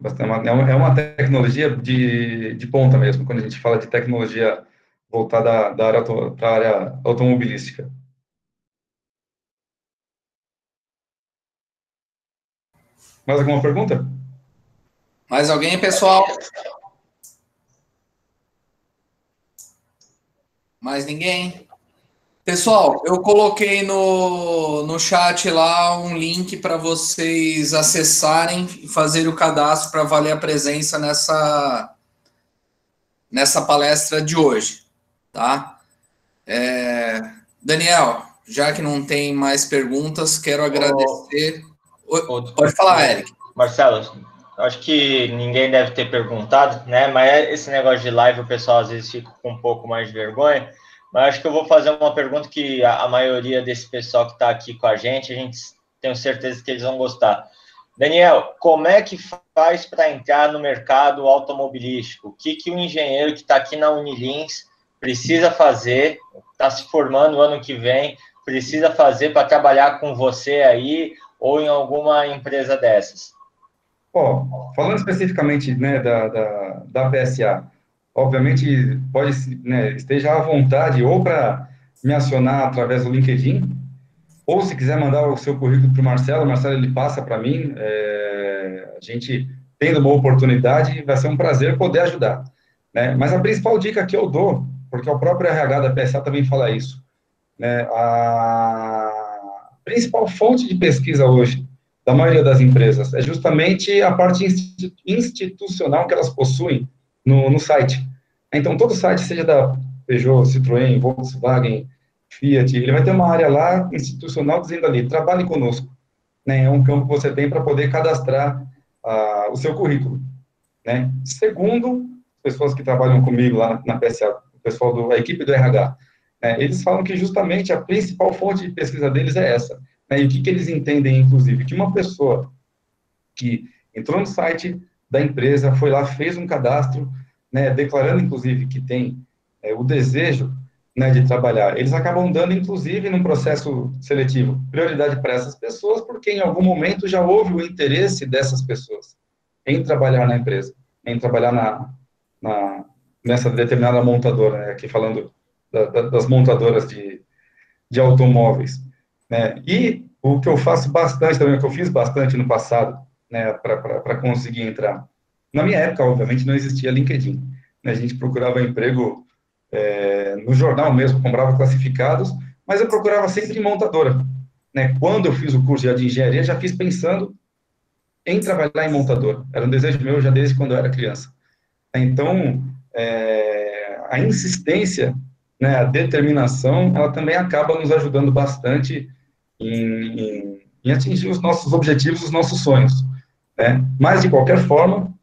bastante é, uma, é uma tecnologia de, de ponta mesmo, quando a gente fala de tecnologia voltada da área, para a área automobilística. Mais alguma pergunta? Mais alguém, pessoal? Mais ninguém? Pessoal, eu coloquei no, no chat lá um link para vocês acessarem e fazer o cadastro para valer a presença nessa, nessa palestra de hoje, tá? É, Daniel, já que não tem mais perguntas, quero agradecer. Pode falar, Eric. Marcelo, acho que ninguém deve ter perguntado, né? Mas esse negócio de live, o pessoal às vezes fica com um pouco mais de vergonha. Mas acho que eu vou fazer uma pergunta que a, a maioria desse pessoal que está aqui com a gente, a gente tenho certeza que eles vão gostar. Daniel, como é que faz para entrar no mercado automobilístico? O que, que o engenheiro que está aqui na Unilins precisa fazer, está se formando ano que vem, precisa fazer para trabalhar com você aí ou em alguma empresa dessas? Bom, falando especificamente né, da, da, da PSA, obviamente pode né, esteja à vontade ou para me acionar através do LinkedIn, ou se quiser mandar o seu currículo para o Marcelo, Marcelo ele passa para mim, é, a gente tendo uma oportunidade, vai ser um prazer poder ajudar. Né? Mas a principal dica que eu dou, porque o próprio RH da PSA também fala isso, né? a principal fonte de pesquisa hoje da maioria das empresas é justamente a parte institucional que elas possuem no, no site. Então, todo site, seja da Peugeot, Citroën, Volkswagen, Fiat, ele vai ter uma área lá institucional dizendo ali, trabalhe conosco. Né? É um campo que você tem para poder cadastrar uh, o seu currículo. Né? Segundo, pessoas que trabalham comigo lá na PSA, o pessoal da equipe do RH, é, eles falam que justamente a principal fonte de pesquisa deles é essa. Né, e o que, que eles entendem, inclusive? Que uma pessoa que entrou no site da empresa, foi lá, fez um cadastro, né, declarando, inclusive, que tem é, o desejo né, de trabalhar. Eles acabam dando, inclusive, num processo seletivo, prioridade para essas pessoas, porque em algum momento já houve o interesse dessas pessoas em trabalhar na empresa, em trabalhar na, na nessa determinada montadora, né, aqui falando da, das montadoras de, de automóveis. Né? E o que eu faço bastante também, o que eu fiz bastante no passado, né, para conseguir entrar. Na minha época, obviamente, não existia LinkedIn. Né? A gente procurava emprego é, no jornal mesmo, comprava classificados, mas eu procurava sempre em montadora. Né? Quando eu fiz o curso de engenharia, já fiz pensando em trabalhar em montadora. Era um desejo meu já desde quando eu era criança. Então, é, a insistência né, a determinação, ela também acaba nos ajudando bastante em, em, em atingir os nossos objetivos, os nossos sonhos. Né? Mas, de qualquer forma,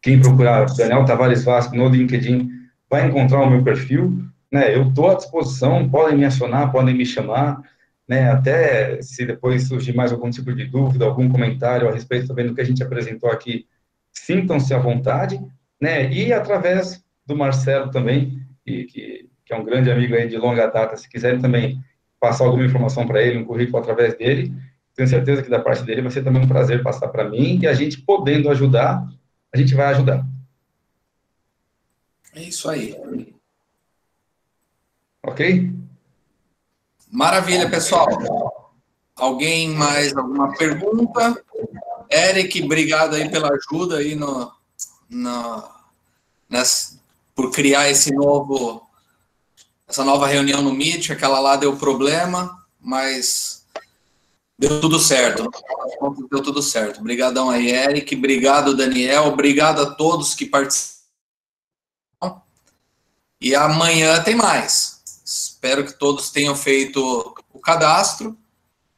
quem procurar Daniel Tavares Vasco no LinkedIn vai encontrar o meu perfil, né? Eu estou à disposição, podem me acionar, podem me chamar, né? Até se depois surgir mais algum tipo de dúvida, algum comentário a respeito também do que a gente apresentou aqui, sintam-se à vontade, né? E através do Marcelo também, que, que, que é um grande amigo aí de longa data, se quiserem também passar alguma informação para ele, um currículo através dele, tenho certeza que da parte dele vai ser também um prazer passar para mim e a gente podendo ajudar, a gente vai ajudar. É isso aí. Ok? Maravilha, pessoal. Alguém mais alguma pergunta? Eric, obrigado aí pela ajuda aí no, no nessa, por criar esse novo essa nova reunião no Meet, aquela lá deu problema, mas deu tudo certo. Deu tudo certo. Obrigadão aí, Eric. Obrigado, Daniel. Obrigado a todos que participaram. E amanhã tem mais. Espero que todos tenham feito o cadastro.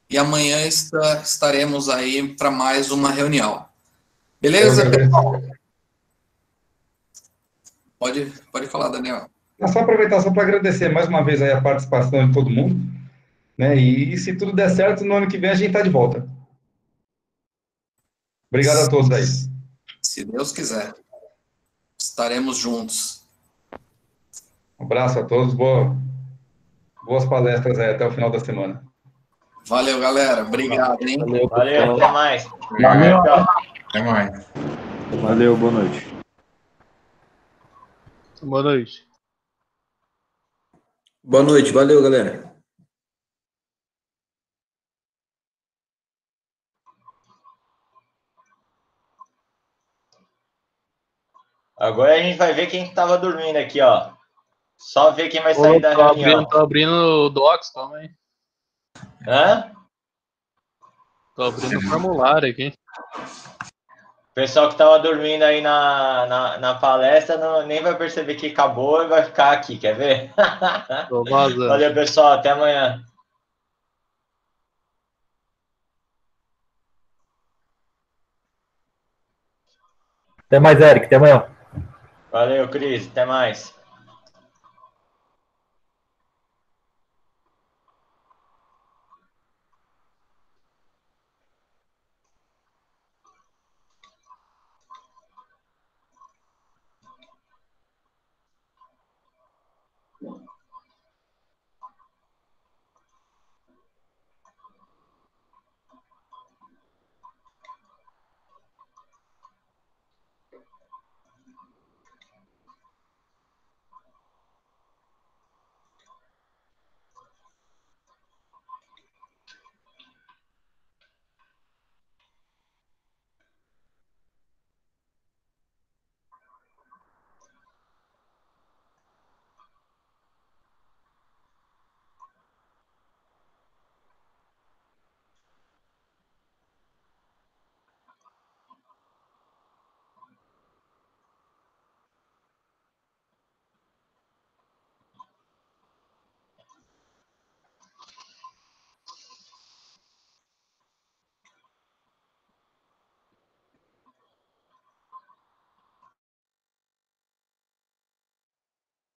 E amanhã está, estaremos aí para mais uma reunião. Beleza, pessoal? Pode, pode falar, Daniel. É só aproveitar só para agradecer mais uma vez aí a participação de todo mundo. Né? E se tudo der certo, no ano que vem a gente está de volta. Obrigado a todos aí. Se Deus quiser. Estaremos juntos. Um abraço a todos. Boa, boas palestras aí até o final da semana. Valeu, galera. Obrigado, hein? Valeu, Valeu até mais. Valeu. Até mais. Valeu, boa noite. Boa noite. Boa noite, valeu, galera. Agora a gente vai ver quem estava dormindo aqui, ó. Só ver quem vai sair Ô, da tô reunião. Abrindo, tô abrindo o Docs também. Hã? Tô abrindo o formulário aqui. O pessoal que estava dormindo aí na, na, na palestra não, nem vai perceber que acabou e vai ficar aqui, quer ver? Valeu, pessoal. Até amanhã. Até mais, Eric. Até amanhã. Valeu, Cris. Até mais.